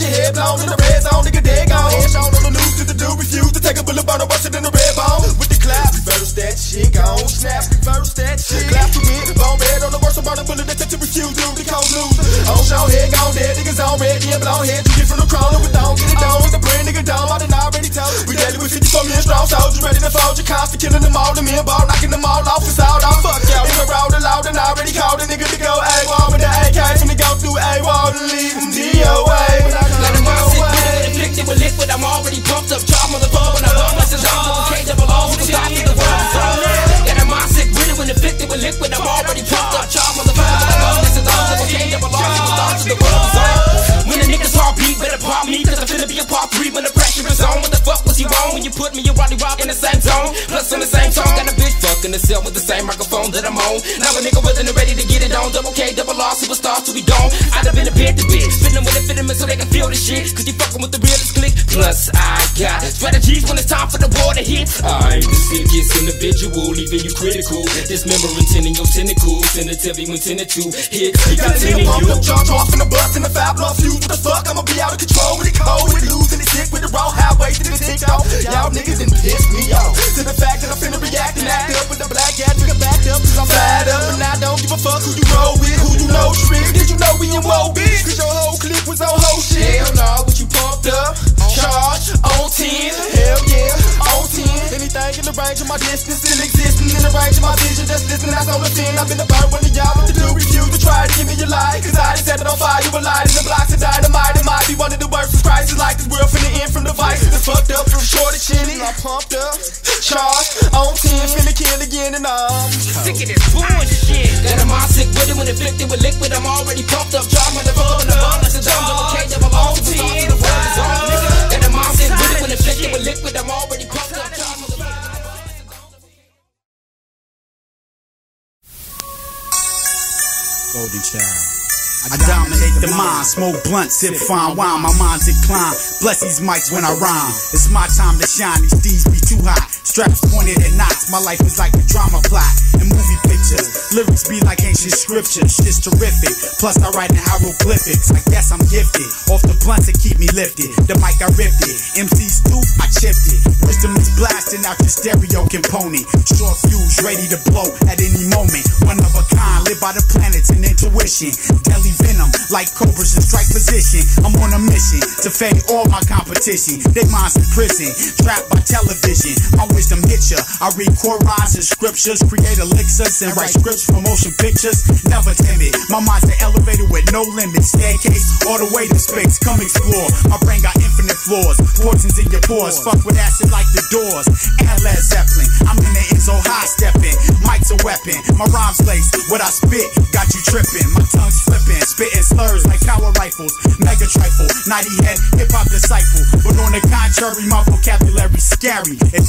Get your head blown in the red zone. Nigga dead gone. Head shown on the news to the dude refuse to take a bullet burn, bust it in the red bone. With the clap, reverse that shit, go on, snap, reverse that shit. Clap to it, bone red on the worst, I'm burning bullet that to refuse, do the cold news. On show head, gone dead, niggas on red, yeah, blow head, you get from the crawler, we don't get it done with the brain, nigga dome, I done already told. We deadly with 54 million strong soldiers, ready to fold your constant, killing them all, the men ball, knocking them all off, it's out, fuck y'all. Rolled the loud and already called a nigga to go AWOL with the AK, the go through A-Wall to leave them DOA. With liquid, I'm already pumped up, chop motherfucker, when I bump, like the dog, double K, double O, who stop to the world. Got them all sick it, when inflicted with liquid, I'm already pumped up, chop motherfucker, when I bump, like the dog, double K, double O, who stop to the world. When the niggas heartbeat, better pop me, cause I'm finna be a part three when the pressure is on. What the fuck was he wrong when you put me and Roddy Rock in the same zone? Plus on the same song, got a bitch fucking cell with the same microphone that I'm on. Now a nigga and ready to get it on. Double K, double R, superstar till we gone. I'd have been a bit to bitch, fitting with a fitting so they can feel the shit. Cause you fucking with the realest click. Plus I got strategies when it's time for the war to hit. I'm the sickest individual, leaving you critical. Dismembering ten in your tentacles, send it to when ten to two. hit. You Got a nigga pumped up, charge off in the bus in the fab bluff fuse. What the fuck? I'ma be out of control with it cold, with it losing it sick with the raw highway to the tick off. Y'all niggas done pissed me off. To the fact that I'm finna react and act up with the black cat nigga back up. Cause I'm fired up and I don't give a fuck who you roll with, who you know trick. Did you know we in woe? Cause your whole clip was on whole shit. Hell no, what you pumped up? Charge on 10. Hell yeah, on 10. Anything in the range of my distance, still existing in the range of my vision. Just listen, that's on the fin. I've been about one of y'all what to do. Refuse to try to give me your life. Cause I just set it on fire. You were light in the blocks of dynamite. Smoke blunt, sip fine wine, my mind's inclined. Bless these mics when I rhyme. It's my time to shine, these D's be too hot. Straps pointed at knots, my life is like a drama plot. And movie pictures, lyrics be like ancient scriptures. Shit's terrific, plus I write in hieroglyphics. I guess I'm gifted, off the blunt to keep me lifted. The mic I ripped it, MC stoop, I chipped it. Wisdom is blasting out your stereo component. Short fuse, ready to blow at any moment. One of a kind, live by the planets and intuition. Deadly venom, like cobras in strike position. I'm on a mission to fade all my competition. They minds in prison, trapped by television. My wisdom hit ya. I read Qurans and scriptures, create elixirs and write scripts for motion pictures. Never timid, my mind's an elevator with no limits. Staircase all the way to space. Come explore. My brain got infinite floors, poisons in your pores. Fuck with acid like the doors. And Led Zeppelin, I'm in the end Enzo high stepping. Mike's a weapon, my rhymes lace. What I spit got you tripping. My tongue's flipping, spitting slurs like power rifles. Mega trifle, naughty head, hip hop disciple. But on the contrary, my vocabulary's scary. It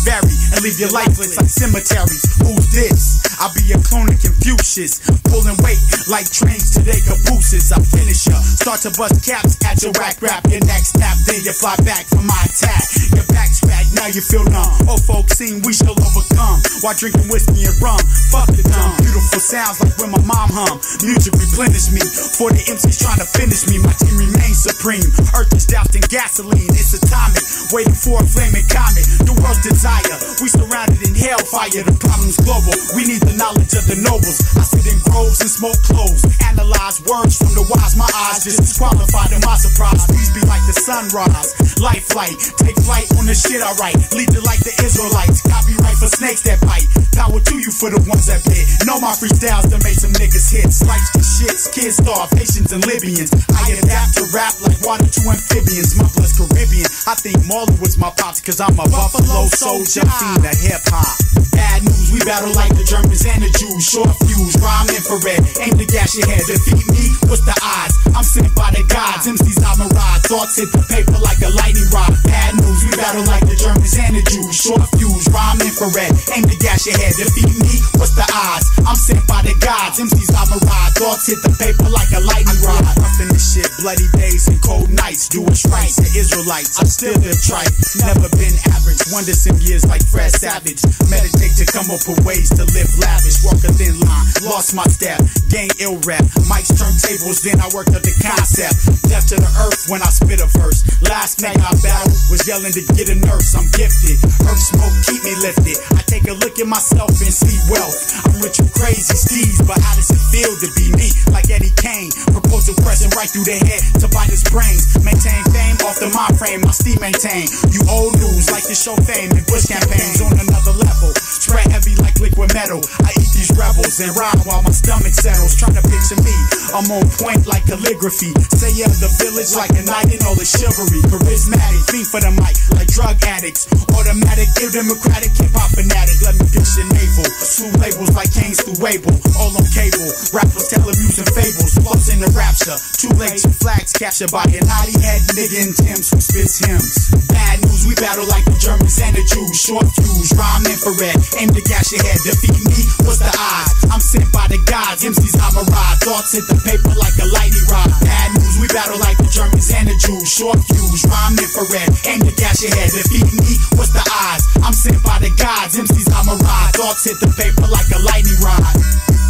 and leave you lifeless like cemeteries. Who's this? I'll be a clone of Confucius. Pulling weight like trains to their cabooses. I finish ya. Start to bust caps at your whack rap. Your next snap, then you fly back from my attack. Your back's back, now you feel numb. Oh, folks, seen we shall overcome. While drinking whiskey and rum. Fuck the dumb. Beautiful sounds like when my mom hum. Music replenish me. For the MCs trying to finish me, my team remains supreme. Earth is doused in gasoline. It's atomic. Waiting for a flaming comet. The world's desire. We surrounded in hellfire. The problem's global. We need the knowledge of the nobles. I sit in groves and smoke cloves. Analyze words from the wise. My eyes just disqualified to my surprise. Please be like the sunrise. Life flight. Take flight on the shit I write. Lead you like the Israelites. Copyright for snakes that bite. Power to you for the ones that bit. Know my freestyles that made some niggas hit. The shits. Kids starve. Haitians and Libyans. I adapt to rap like water to amphibians. My blood's Caribbean. I think Marley was my pops cause I'm a Buffalo soldier. Fiend of hip hop. Bad news. We battle like the Germans and the Jews. Short fuse. Rhyme infrared. Aim to gash your head. Defeat me. What's the odds? I'm sent by the gods. MC's I'm a rod. Thoughts hit the paper like a lightning rod. Bad news. We battle like the Germans and the Jews. Short fuse. Rhyme infrared. Aim to gash your head. Defeat me. What's the odds? I'm sent by the gods. MC's I'm a rod. Thoughts hit the paper like a lightning rod. Up in this shit. Bloody days and cold nights. Do what's right. The Israelites. I'm still live tripe. Never been average. Wonder some years like Fred Savage. Meditate to come up with ways to live lavish. Walk a thin line. Lost my step. Gain ill rep. Mics turn tables. Then I worked up the concept. Death to the earth when I spit a verse. Last night I battled. Was yelling to get a nurse. I'm gifted. Earth smoke keep me lifted. I take a look at myself and see wealth. I'm rich with crazy steeds, but how does it feel to be me? Like Eddie Kane, propose a question right through the head to bite his brains. Maintain fame off the mind frame, I still maintain. You old news like the show fame and Bush campaigns on another level. Spread heavy like liquid metal. I eat these rebels and rhyme while my stomach settles. Try to picture me, I'm on point like calligraphy. Say yeah, the village like a knight in all the chivalry. Charismatic, fiend for the mic like drug addicts. Automatic, ill democratic, hip hop fanatic. Let me picture naval. Slew labels like Kings through Wable. All on cable. Rappers tell amusing fables. In the rapture. Too late, two flags captured by an naughty head nigga in Tim's who spits hymns. Bad news, we battle like the Germans and the Jews. Short fuse, rhyme infrared. Aim to gash your head. Defeat me, what's the odds? I'm sent by the gods. MC's I'm a ride. Thoughts hit the paper like a lightning rod. Bad news, we battle like the Germans and the Jews. Short fuse, rhyme infrared. Aim to gash your head. Defeat me, what's the odds? I'm sent by the gods. MC's I'm a ride. Thoughts hit the paper like a lightning rod.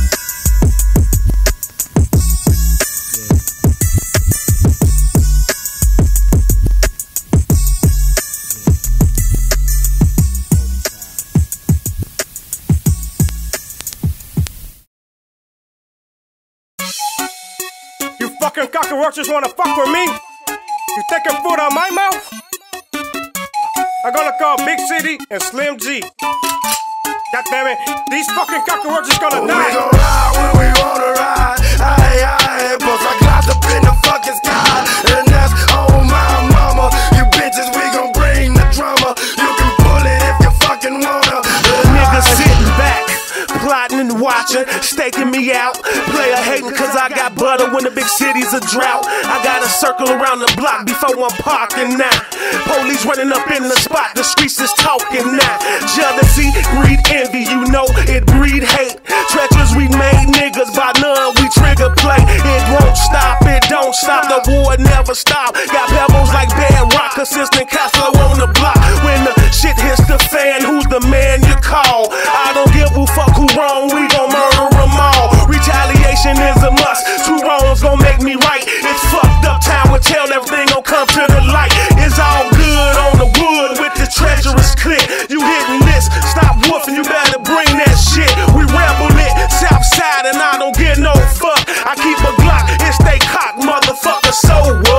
Fucking cockroaches wanna fuck with me? You taking food out my mouth? I'm gonna call Big City and Slim G. God damn it, these fucking cockroaches gonna We die. A drought. I gotta circle around the block before I'm parking now. Police running up in the spot, the streets is talking now. Jealousy, greed, envy, you know it breed hate. Treacherous, we made niggas by none, we trigger play. It won't stop, it don't stop, the war never stop. Got pebbles like bedrock, assistant Castro on the block. When the shit hits the fan, who's the man you call? I don't give a fuck who wrong, we gon' murder them all. Retaliation is a must, two wrongs gon' me right. It's fucked up, time will tell, everything gon' come to the light. It's all good on the wood with the treacherous click. You hitting this, stop woofing, you better bring that shit. We rebel it, south side, and I don't get no fuck. I keep a Glock, it stay cocked, motherfucker, so what?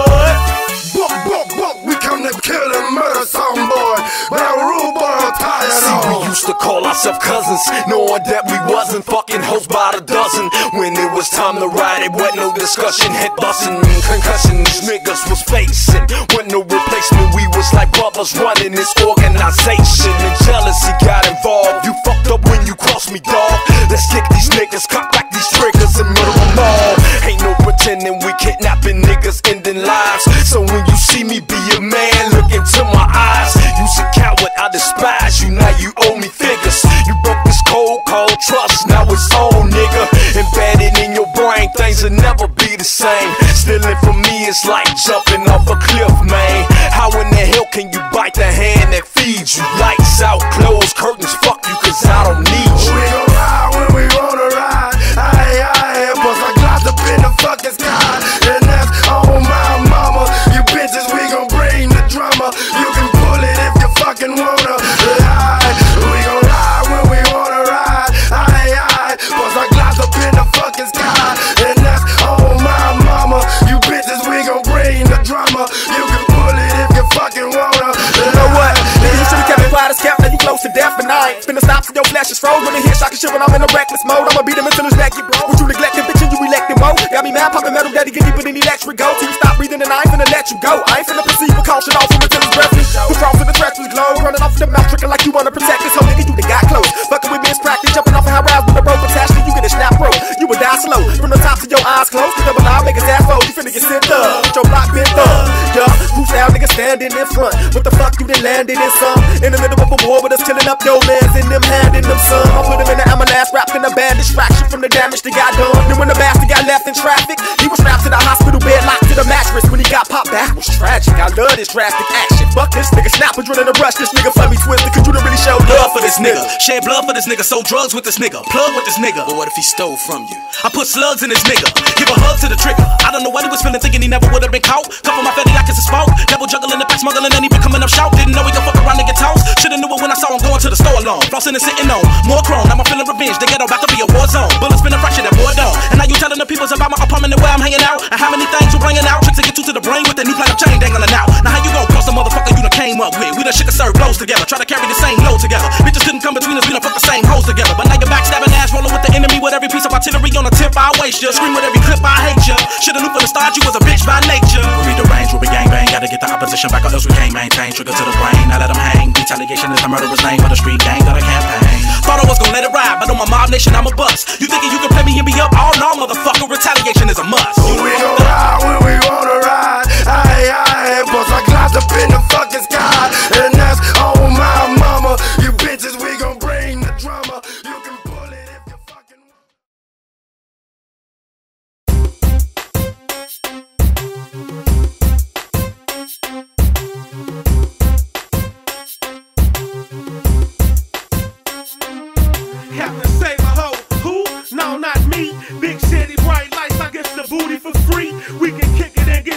Used to call ourselves cousins, knowing that we wasn't fucking hoes by the dozen. When it was time to ride, it wasn't no discussion. Head busting, concussion, these niggas was facing. Wasn't no replacement, we was like brothers running this organization. And jealousy got involved. You fucked up when you crossed me, dog. Let's kick these niggas, cock back these triggers and murder them all. Ain't no pretending we kidnapping niggas, ending lives. So when you see me be a man, look into my eyes. You's a coward, I despise you. Now you owe me You broke this cold, cold trust. Now it's on, nigga. Embedded in your brain, things will never be the same. Stealing from me is like jumping off a cliff, man. How in the hell can you bite the hand that feeds you? Lights out, closed curtains, fuck Stop till your flash is froze. When they hear shocking shit when I'm in a reckless mode, I'ma beat him until his neck get broke. Would you neglect him, bitch, and you elected mo? Got me mad, popping metal, daddy get deeper than electric go. Till you stop breathing, and I ain't finna let you go. I ain't finna perceive a caution off him until his breath is show. Who crossing the treacherous globe, running off the mouth, tricking like you wanna protect this whole nigga, you done got close. Fucking with mispractice, jumping off a high rise with a rope attached to you, get a snap rope. You would die slow, from the top to your eyes closed. The double eye, make his ass fold, you finna get sent up. With your block bent up, yeah. Who's now nigga standing in front? What the fuck you done landed in some? In the middle of a war with us killing up your mans and them handing them some. I put him in the ambulance, wrapped in a bad distraction from the damage they got done. Then when the bastard got left in traffic, he was strapped to the hospital bed, locked to the mattress. He got back, was tragic. I love this drastic action. Fuck this nigga, snap a drill in the brush. This nigga me twisted, cause you done really show love for this nigga. Shed blood for this nigga, sold drugs with this nigga, plug with this nigga. But what if he stole from you? I put slugs in this nigga, give a hug to the trigger. I don't know what he was feeling, thinking he never would have been caught. Cover my fatty like it's a smoke. Devil juggling the pack, smuggling, and he been coming up shout. Didn't know he around nigga. Shoulda knew it when I saw him going to the store alone. Flossing and sitting on more chrome. Now I'm feeling revenge. The ghetto about to be a war zone. Bullets been a fraction at Bordeaux. And now you telling the peoples about my apartment and where I'm hanging out. And how many things you bringing out. Tricks to get you to the brain with the new platinum chain dangling out. Now how you gon' cross the motherfucker you done came up with? We done shit and serve blows together. Try to carry the same load together. Bitches couldn't come between us. We done fuck the same hoes together. But now you're backstabbing ass rolling with the enemy with every piece of artillery on the tip. I waste you. Scream with every clip. I hate you. Shoulda knew from the start you was a bitch by nature. We the range, we be gang bang. Gotta get the opposition back or else we can't maintain. Trigger to the brain. Now let them hang. Retaliation is the murderer's name of the street gang. Got a campaign. Thought I was gonna let it ride, but on my mob nation, I'm a bust. You thinking you can play me and be up? Oh no, motherfucker. Retaliation is a must. We gon' ride when we wanna ride. Aye, aye, clouds up in the fucking sky.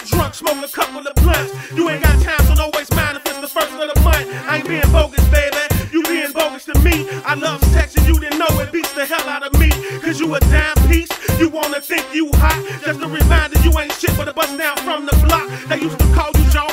Drunk, smoke a couple of blunts. You ain't got time, so no waste mine if it's the first of the month. I ain't being bogus, baby. You being bogus to me. I love sex and you didn't know it beats the hell out of me. Cause you a dime piece. You wanna think you hot. Just a reminder you ain't shit but a bust down from the block. They used to call you Jawbone,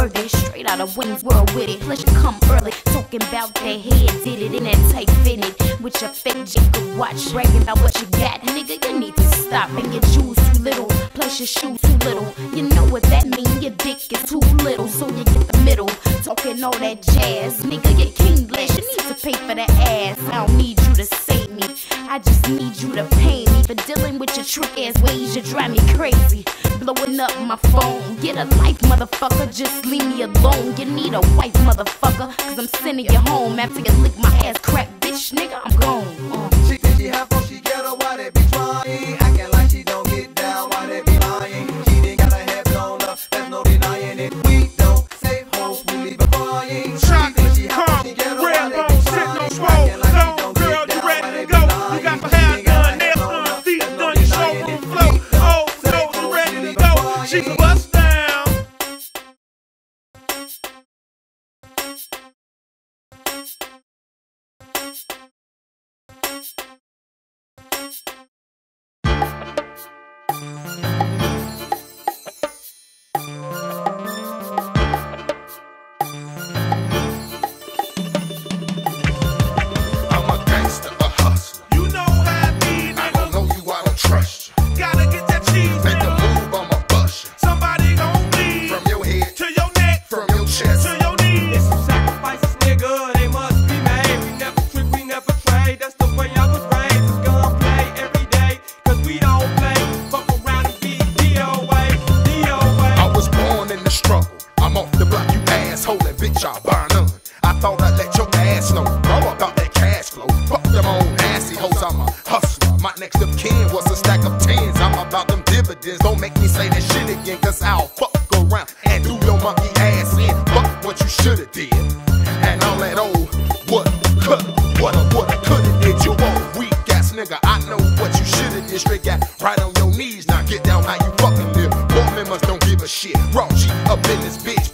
Straight out of Wayne's World with it. Pleasure come early. Talking about their head, did it in that tight fitted. With your fake Jacob watch, bragging about what you got. Nigga, you need to stop and your jewels too little. Plus your shoes too little. You know what that mean? Your dick is too little, so you get the middle. Talking all that jazz. Nigga, you kinglish. You need to pay for the ass. I don't need you to save me. I just need you to pay dealing with your trick ass ways. You drive me crazy. Blowing up my phone. Get a life, motherfucker. Just leave me alone. You need a wife, motherfucker. Cause I'm sending you home after you lick my ass crack, bitch. Nigga, I'm gone. Uh. She think she or she get her, why they be trying? what I woulda, coulda did. You old weak ass nigga. I know what you shoulda did. Straight got right on your knees. Now get down how you fucking live. More must don't give a shit. Raw G up in this bitch.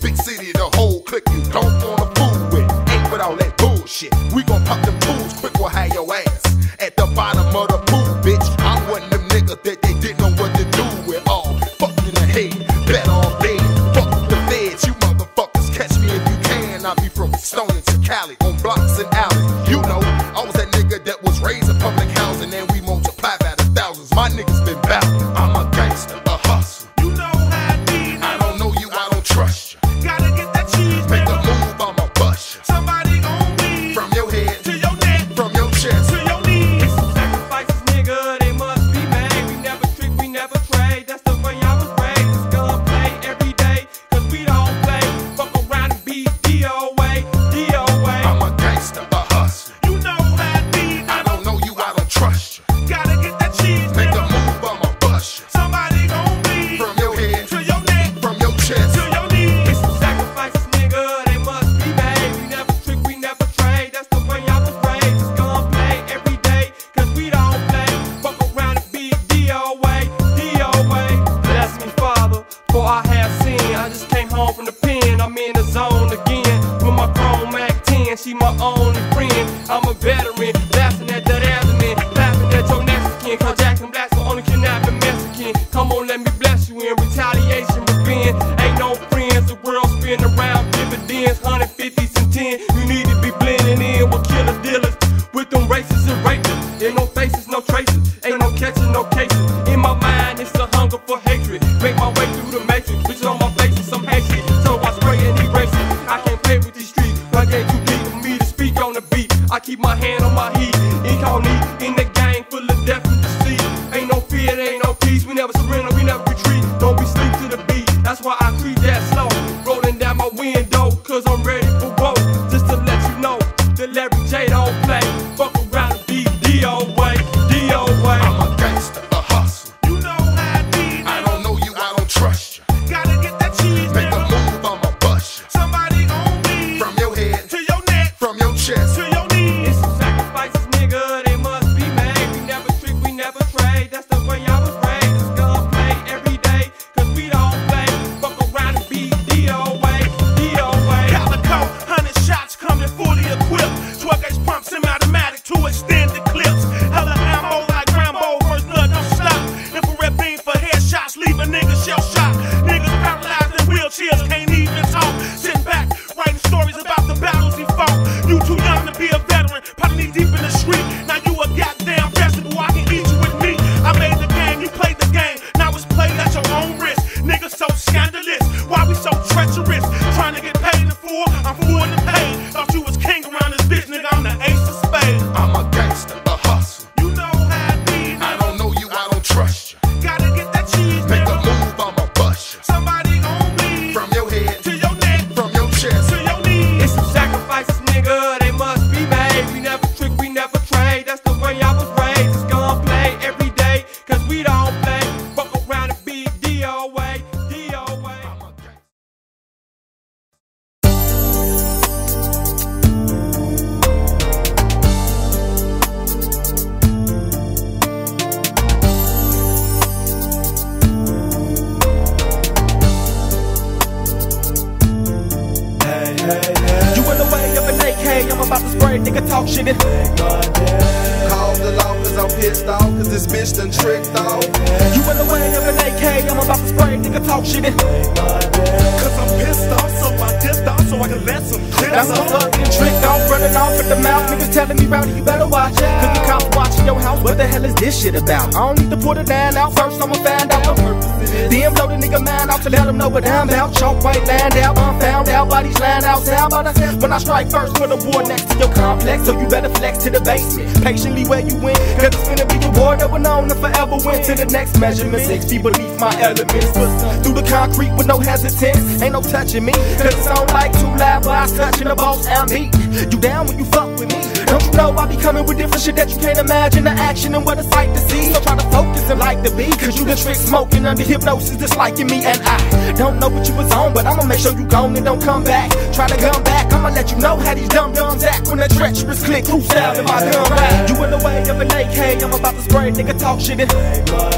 To the measurement. Six feet beneath my elements. But through the concrete with no hesitance. Ain't no touching me. Cause it's on like two live boys touching the boss and beat. You down when you fuck with me. Don't you know I be coming with different shit that you can't imagine the action and what a sight to see. So try to focus and like the beat. Cause you the trick smoking under hypnosis, disliking me. And I don't know what you was on, but I'ma make sure you gone and don't come back. Try to come back, I'ma let you know how these dumb dumbs act when that Trecherous Clique crew style in my gun rap. You in the way of an AK, I'm about to spray, nigga talk shit and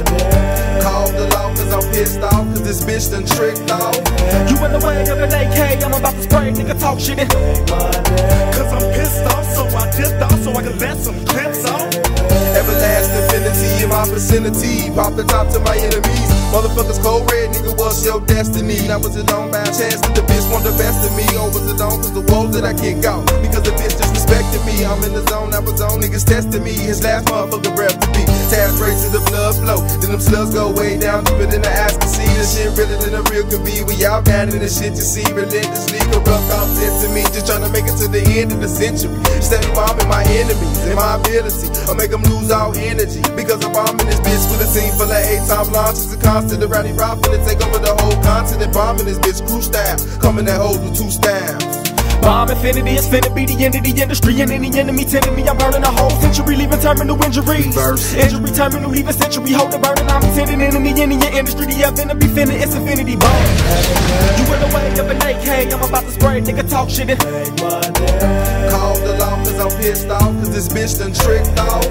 pissed off cause this bitch done tricked off. You in the way of an AK, I'm about to spray, nigga talk shit Cause I'm pissed off, so I dipped off so I can let some clips off. Everlasting infinity in my vicinity. Pop the top to my enemies. Motherfuckers cold red, nigga, what's your destiny? Now was it on by chance that the bitch want the best of me? Or was it on cause the woes that I kick out? Because the bitch disrespected me. I'm in the zone, I was on, niggas testing me. His last motherfucker breath to be. Task race to the blood flow. Then them slugs go way down deeper than the ass can see. This shit realer than the real could be. We out down in the shit you see. Relentlessly corrupt off to me. Just trying to make it to the end of the century. Steady bombing my enemies and my ability. I'll make them lose all energy. Because I'm bombing this bitch with a team full of eight time launches. A constant, the rowdy rock finna take over the whole continent. Bombing this bitch crew staff. Coming that hoes with two staffs. Bomb infinity is finna be the end of the industry And any enemy tending me, I'm burning a whole century Leaving terminal injuries. Injury terminal, leaving century Hold the burning, I'm intending enemy in the industry The finna be finna, it's infinity bomb You in the way of an AK, I'm about to spray Nigga talk shit and Call the law cause I'm pissed off cause this bitch done tricked off.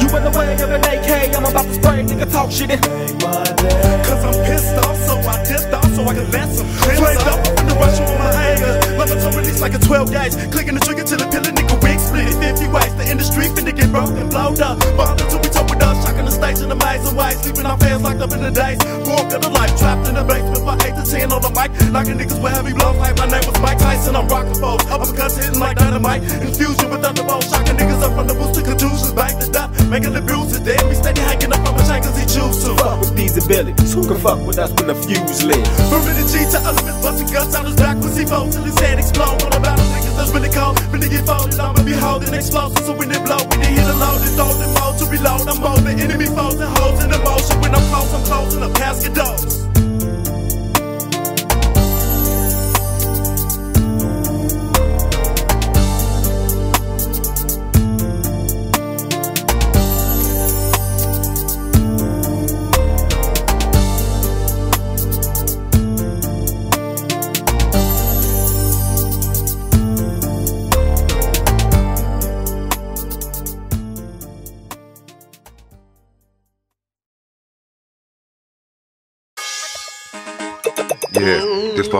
You in the way of an AK, I'm about to spray Nigga talk shit and Cause I'm pissed off, so I dipped off so I can let some clips Flamed up the rush on my anger. Level to release like a 12 gauge. Clicking the trigger till the pill a nigga wig split 50 ways. The industry finna get broken, blowed up. Bombed until we talk with. Shocking the stage in the maze and ways. Leaving our fans locked up in the days. Of the life, trapped in the basement for 8 to 10 on the mic. Knocking niggas with heavy blows like my name was Mike Tyson. I'm rocking foes. Uppercuts hitting like dynamite. Infusion with thunderbolts. Shocking niggas up from the boost to contusions. Back to death. Making the bruises. Dead me steady hanging up from a chain cause he choose to. Fuck with these abilities, who can fuck with us when the fuse lit? From the G to elements, busting guts out his back when he falls till his head explode. On the battle niggas that's really cold, finna get folded. I'ma be holding explosives, so when they blow, we hit a load and throw them all to reload. I'm molding enemy foes and hoes in the motion. When I'm close, I'm closing a casket doors.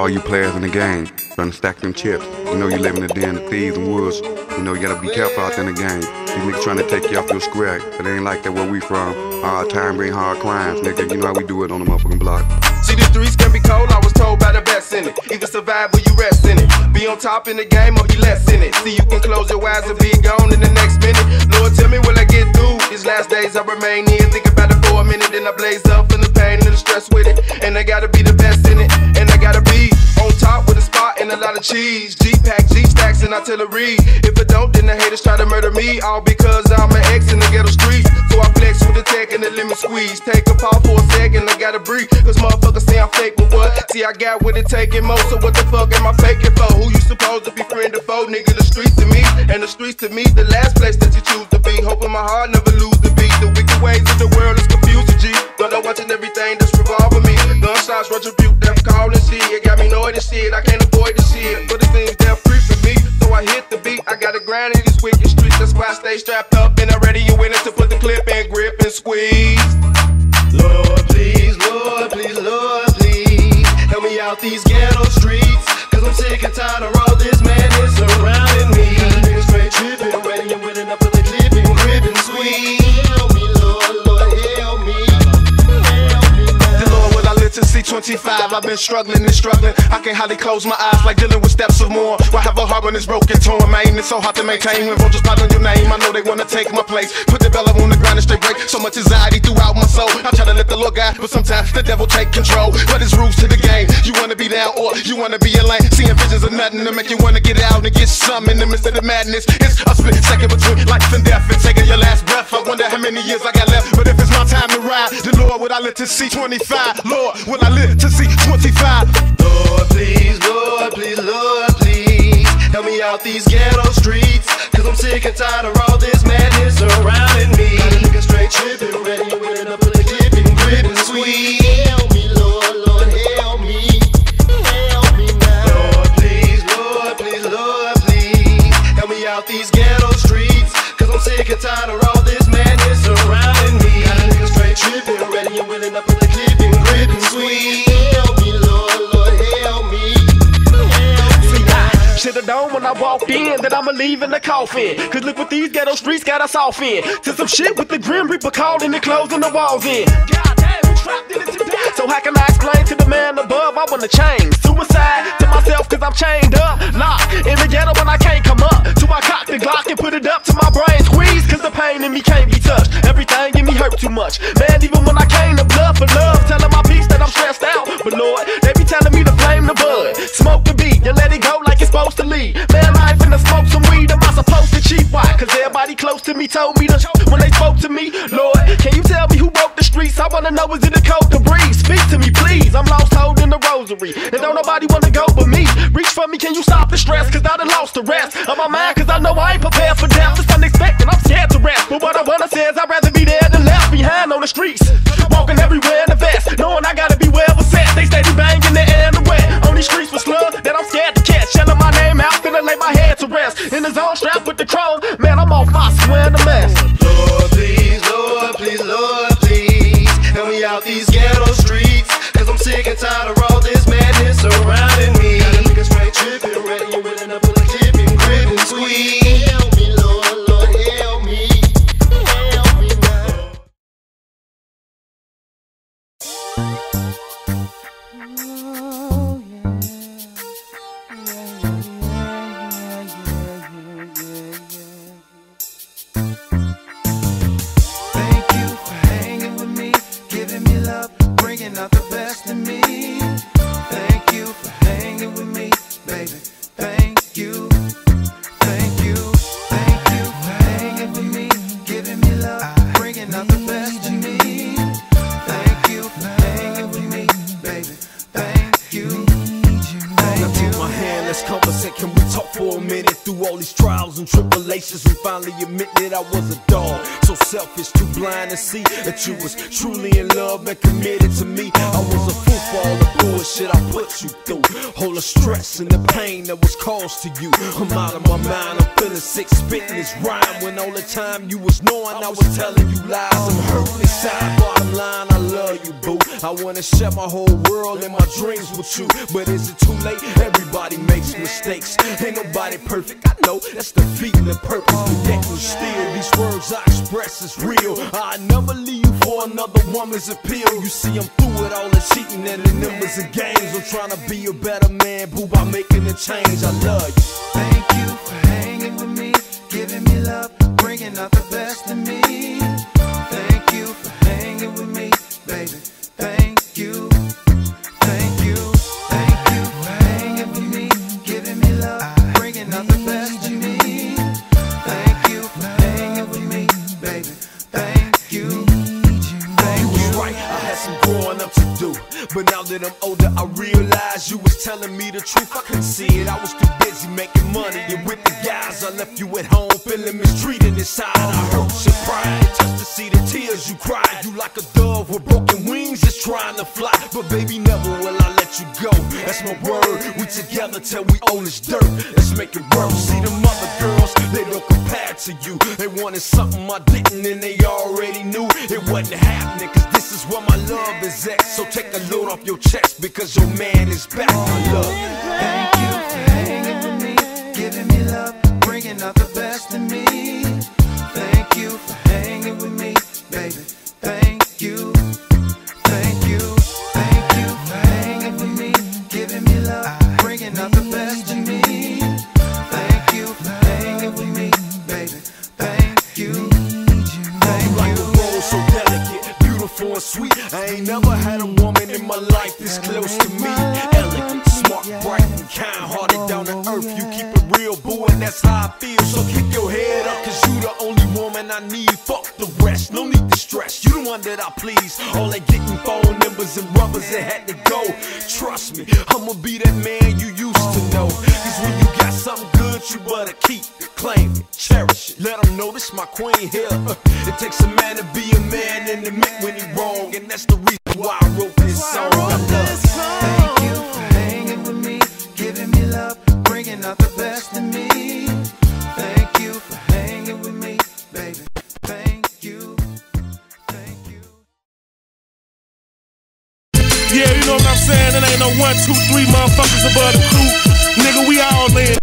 All you players in the game, trying to stack them chips. You know you live in the den of thieves and woods. You know you gotta be careful out there in the game. These niggas trying to take you off your square. It ain't like that where we from. Hard time bring hard crimes, nigga. You know how we do it on the motherfucking block. See, the streets can be cold, I was told by the best in it. Either survive or you rest in it. Be on top in the game or you less in it. See, you can close your eyes and be gone in the next minute. Lord, tell me will I get through these last days I remain here. Think about it for a minute, then I blaze up in the pain and the stress with it. And I gotta be the best in it. And I gotta be on top with a and a lot of cheese. G pack, G stacks, and artillery. If I don't, then the haters try to murder me. All because I'm an ex in the ghetto streets. So I flex with the tech and the lemon squeeze. Take a pause for a second, I gotta breathe. Cause motherfuckers say I'm fake, but what? See, I got what it taking most. So what the fuck am I faking for? Who you supposed to be friend or foe? Nigga, the streets to me. And the streets to me, the last place that you choose to be. Hoping my heart never lose the beat. The wicked ways of the world is confusing, G. But I'm watching everything that's revolving me. Gunshots, retribute, them calling shit. It got me knowing this shit. I can't avoid this shit. But the things that creeping me. So I hit the beat. I gotta grind in these wicked streets. That's why I stay strapped up and I'm ready. You in it to put the clip in, grip and squeeze. Lord, please, Lord, please, Lord, please. Help me out these ghetto streets. Cause I'm sick and tired of all this madness surrounding me. Niggas straight tripping, 25? I've been struggling and struggling. I can hardly close my eyes like dealing with steps of more. Why have a heart when it's broken, torn, man? It's so hard to maintain when vultures plot on your name. I know they wanna take my place. Put the bellow on the ground and straight break. So much anxiety throughout my soul. I try to let the Lord guide, but sometimes the devil take control. But it's rules to the game. You wanna be down or you wanna be a lane. Seeing visions of nothing to make you wanna get out and get some in the midst of the madness. It's a split second between life and death and taking your last breath. I wonder how many years I got left. But if it's my time to ride, then Lord, would I live to see 25? Lord, will I live to see 25? Lord, please, Lord, please, Lord, please Help me out these ghetto streets Cause I'm sick and tired of all this madness surrounding me. Got a nigga straight tripping, ready to up with a clip and grip and sweet. Help me, Lord, Lord, help me Help me now. Lord, please, Lord, please, Lord, please Help me out these ghetto streets Cause I'm sick and tired of I should've when I walked in that I'ma leave in the coffin. Cause look what these ghetto streets got us off in. To some shit with the Grim Reaper calling and closing the walls in. Goddamn, trapped in today. So how can I explain to the man above I wanna change? Suicide to myself cause I'm chained up, locked in the ghetto when I can't come up. So I cock the Glock and put it up to my brain squeeze cause the pain in me can't be touched. Everything in me hurt too much. Man, even when I came to blood for love, telling my peace that I'm stressed out. But Lord, they be telling me to flame the bud, smoke the beat, and let it go like it's supposed to lead. Man, life ain't finna smoke some weed, am I supposed to cheat? Why? Cause everybody close to me told me to when they spoke to me. Lord, can you tell me who broke the streets? I wanna know is it the cold to breathe? Speak to me, please. I'm lost holding the rosary, and don't nobody wanna go but me. Reach for me, can you stop the stress? Cause I done lost the rest of my mind, cause I know I ain't prepared for death. It's unexpected, I'm scared to rest. But what I wanna say is I'd rather be there than left behind on the streets. Walking everywhere in the vest, knowing I gotta be well set. They steady banging the air and the wet. On these streets with slug that I'm scared to catch. Yelling my name out, finna lay my head to rest. In the zone, strapped with the chrome. Man, I'm off, I swear the mess. Conversate. Can we talk for a minute? Through all these trials and tribulations, we finally admit that I was a dog. So selfish, too blind to see that you was truly in love and committed to me. I was a fool for all the bullshit I put you through. All the stress and the pain that was caused to you. I'm out of my mind, I'm feeling sick, spitting this rhyme when all the time you was knowing I was telling you lies. I'm hurt inside, bottom line, I love you, boo. I wanna share my whole world and my dreams with you, but is it too late? Everybody makes mistakes. Ain't nobody perfect. I know that's defeating the purpose, but yet still these words I express is real. I never leave you for another woman's appeal. You see, I'm through with all the cheating and the numbers and games. I'm trying to be a better man, boo, by making a change. I love you. Thank you for hanging with me, giving me love, bringing out the best in me. Thank you for hanging with me, baby. Thank you, But now that I'm older, I realize you was telling me the truth. I couldn't see it, I was too busy making money. And with the guys, I left you at home, feeling mistreated inside. I hurt your pride, just to see the tears you cried. You like a dove with broken wings, just trying to fly. But baby, never will let you go. That's my word. We together till we own this dirt. Let's make it work. See them other girls, they don't compare to you. They wanted something I didn't, and they already knew it wasn't happening. Cause this is where my love is at. So take a load off your chest because your man is back. My love. Thank you for hanging with me, giving me love, bringing out the best in me. Thank you for hanging with me, baby. Thank you, thank you, born sweet. I ain't never had a woman in my life this close to me. Elegant, smart, bright, and kind hearted, down to earth. You keep it real, boo, and that's how I feel. So kick your head up, cause you the only woman I need. Fuck the rest, no need to stress. You the one that I please. All that getting phone numbers and rubbers that had to go. Trust me, I'ma be that man you used to know. Cause when you got something good, you better keep it, claim it, cherish it. Let them know this my queen here. Uh, it takes a man to be a man and admit when he wrong. And that's the reason why I wrote this song. I love Thank you one, two, three motherfuckers above the crew. Nigga, we all in.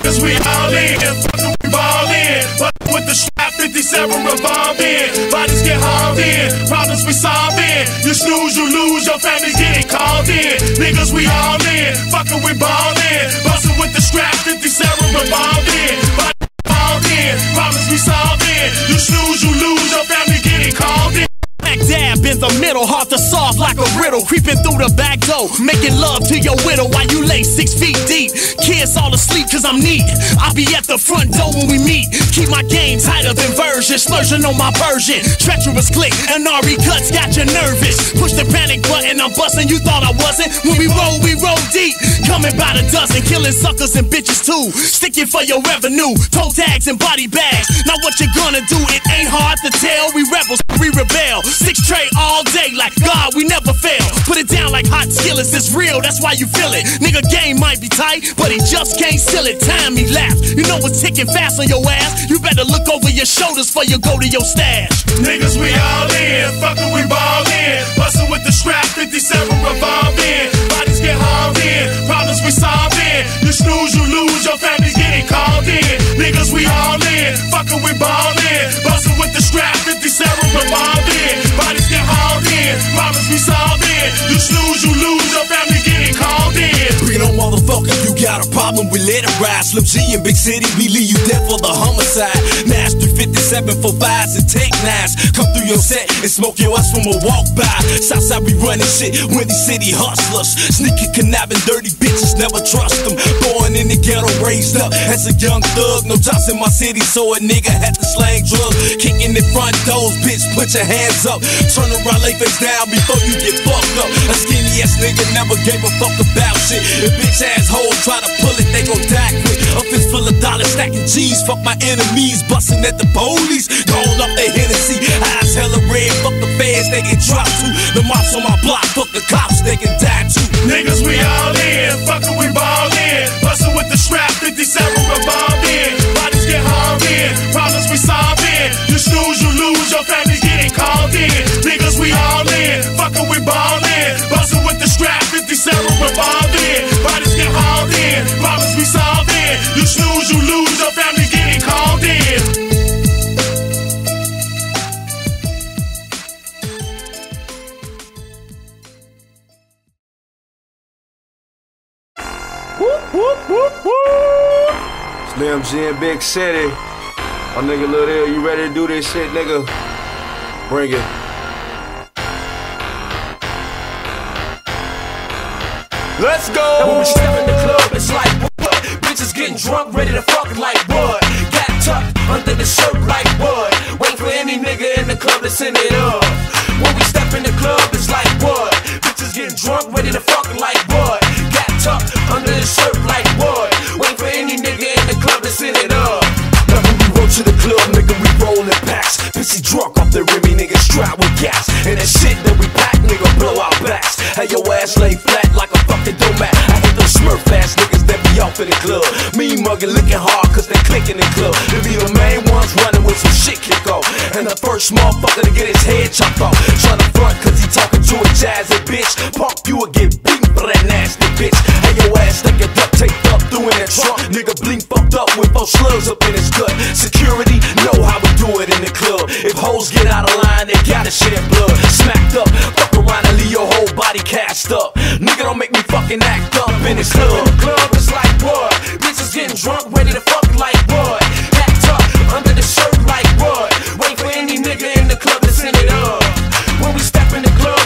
Cause we all in, Fuckin' we ball in. With the strap 57 revolving, bodies get hauled in, problems we solving. You snooze, you lose, your family getting called in. Niggas, we all in, Fuckin' we ball in. Bustin' with the strap 57 revolving, bodies called in, problems we solving. You snooze, you lose, your family getting called in. Smack dab in the middle, hard to solve like a riddle. Creeping through the back door, making love to your widow while you lay six feet deep. Kids all asleep cause I'm neat. I'll be at the front door when we meet. Keep my game tighter than version, splurging on my version. Trecherous Clique, and RE cuts got you nervous. Push the panic button, I'm busting, you thought I wasn't. When we roll, we roll deep. Coming by the dozen, killing suckers and bitches too. Sticking for your revenue, toe tags and body bags. Now what you gonna do? It ain't hard to tell. We rebels, we rebel. Six tray all day, like God, we never fail. Put it down like hot skillets, it's real, that's why you feel it. Nigga, game might be tight, but he just can't seal it. Time he laughs, you know it's ticking fast on your ass. You better look over your shoulders before you go to your stash. Niggas, we all in, fucking we ball in. Bustin' with the strap, 57 revolving. Bodies get hauled in, problems we solving. You snooze, you lose, your family's getting called in. Niggas, we all in, fucking we ball in. Bustin' with the strap, 57 revolving. Bodies get hauled in, problems we solving. You snooze, you lose, your family getting called in. Reno motherfucker, you got a problem, we let it ride. Slim G in big city, we leave you dead for the homicide. Nash 357 for fives and tech nines. Come through your set and smoke your ass from a walk by. Southside, we running shit, Windy City hustlers. Sneaky, conniving, dirty bitches, never trust them. Born in the ghetto, raised up as a young thug. No jobs in my city, so a nigga had to slang drugs. Kicking the front doors, bitch, put your hands up. Turn around, lay face down before you get fucked up. A skinny ass nigga never gave a fuck about shit. If bitch assholes try to pull it, they gon' die quick. A fist full of dollars, stacking G's. Fuck my enemies, busting at the police. Going up they Hennessy. Eyes hella red, fuck the fans, they get dropped too. The mops on my block, fuck the cops, they can die too. Niggas, we all in, fucking we ball in. Bustin' with the strap, 57 revolving. Bodies get hauled in, problems we solve in. You snooze, you lose, your family called in. Niggas, we all in, fucking we ballin'. Bustin' with the strap, 57 revolving. Bodies get hauled in, problems we solving. You snooze, you lose, your family getting called in. Slim G in Big City. My nigga Lil Ill, you ready to do this shit, nigga? Bring it. Let's go. And when we step in the club, it's like what? Bitches getting drunk, ready to fuck like what? Got tucked under the shirt like what? Wait for any nigga in the club to send it up. When we step in the club, it's like what? Bitches getting drunk, ready to fuck like what? Got tucked under the shirt like what? Wait for any nigga in the club to send it up. Pissy drunk off the Remy, niggas strapped with gas. And that shit that we pack, nigga, blow our backs. Have your ass lay flat like a fucking doormat. I hate those smurf ass niggas that be off in the club. Me muggin' licking hard cause they click in the club. They be the main ones running with some shit kick off. And the first motherfucker to get his head chopped off. Tryna front cause he talking to a jazzy bitch. Punk you will get beat for that nasty bitch. Have your ass like a duct taped up through in that trunk. Nigga blink fucked up with four slugs up in his gut. Security know how we do it in the club. If hoes get out of line, they gotta shed blood. Smacked up, fuck around and leave your whole body cast up. Nigga don't make me fucking act up in this Club, club. the club is like what? Bitches getting drunk, ready to fuck like what? Act up under the shirt like what? Wait for any nigga in the club to send it up. When we step in the club,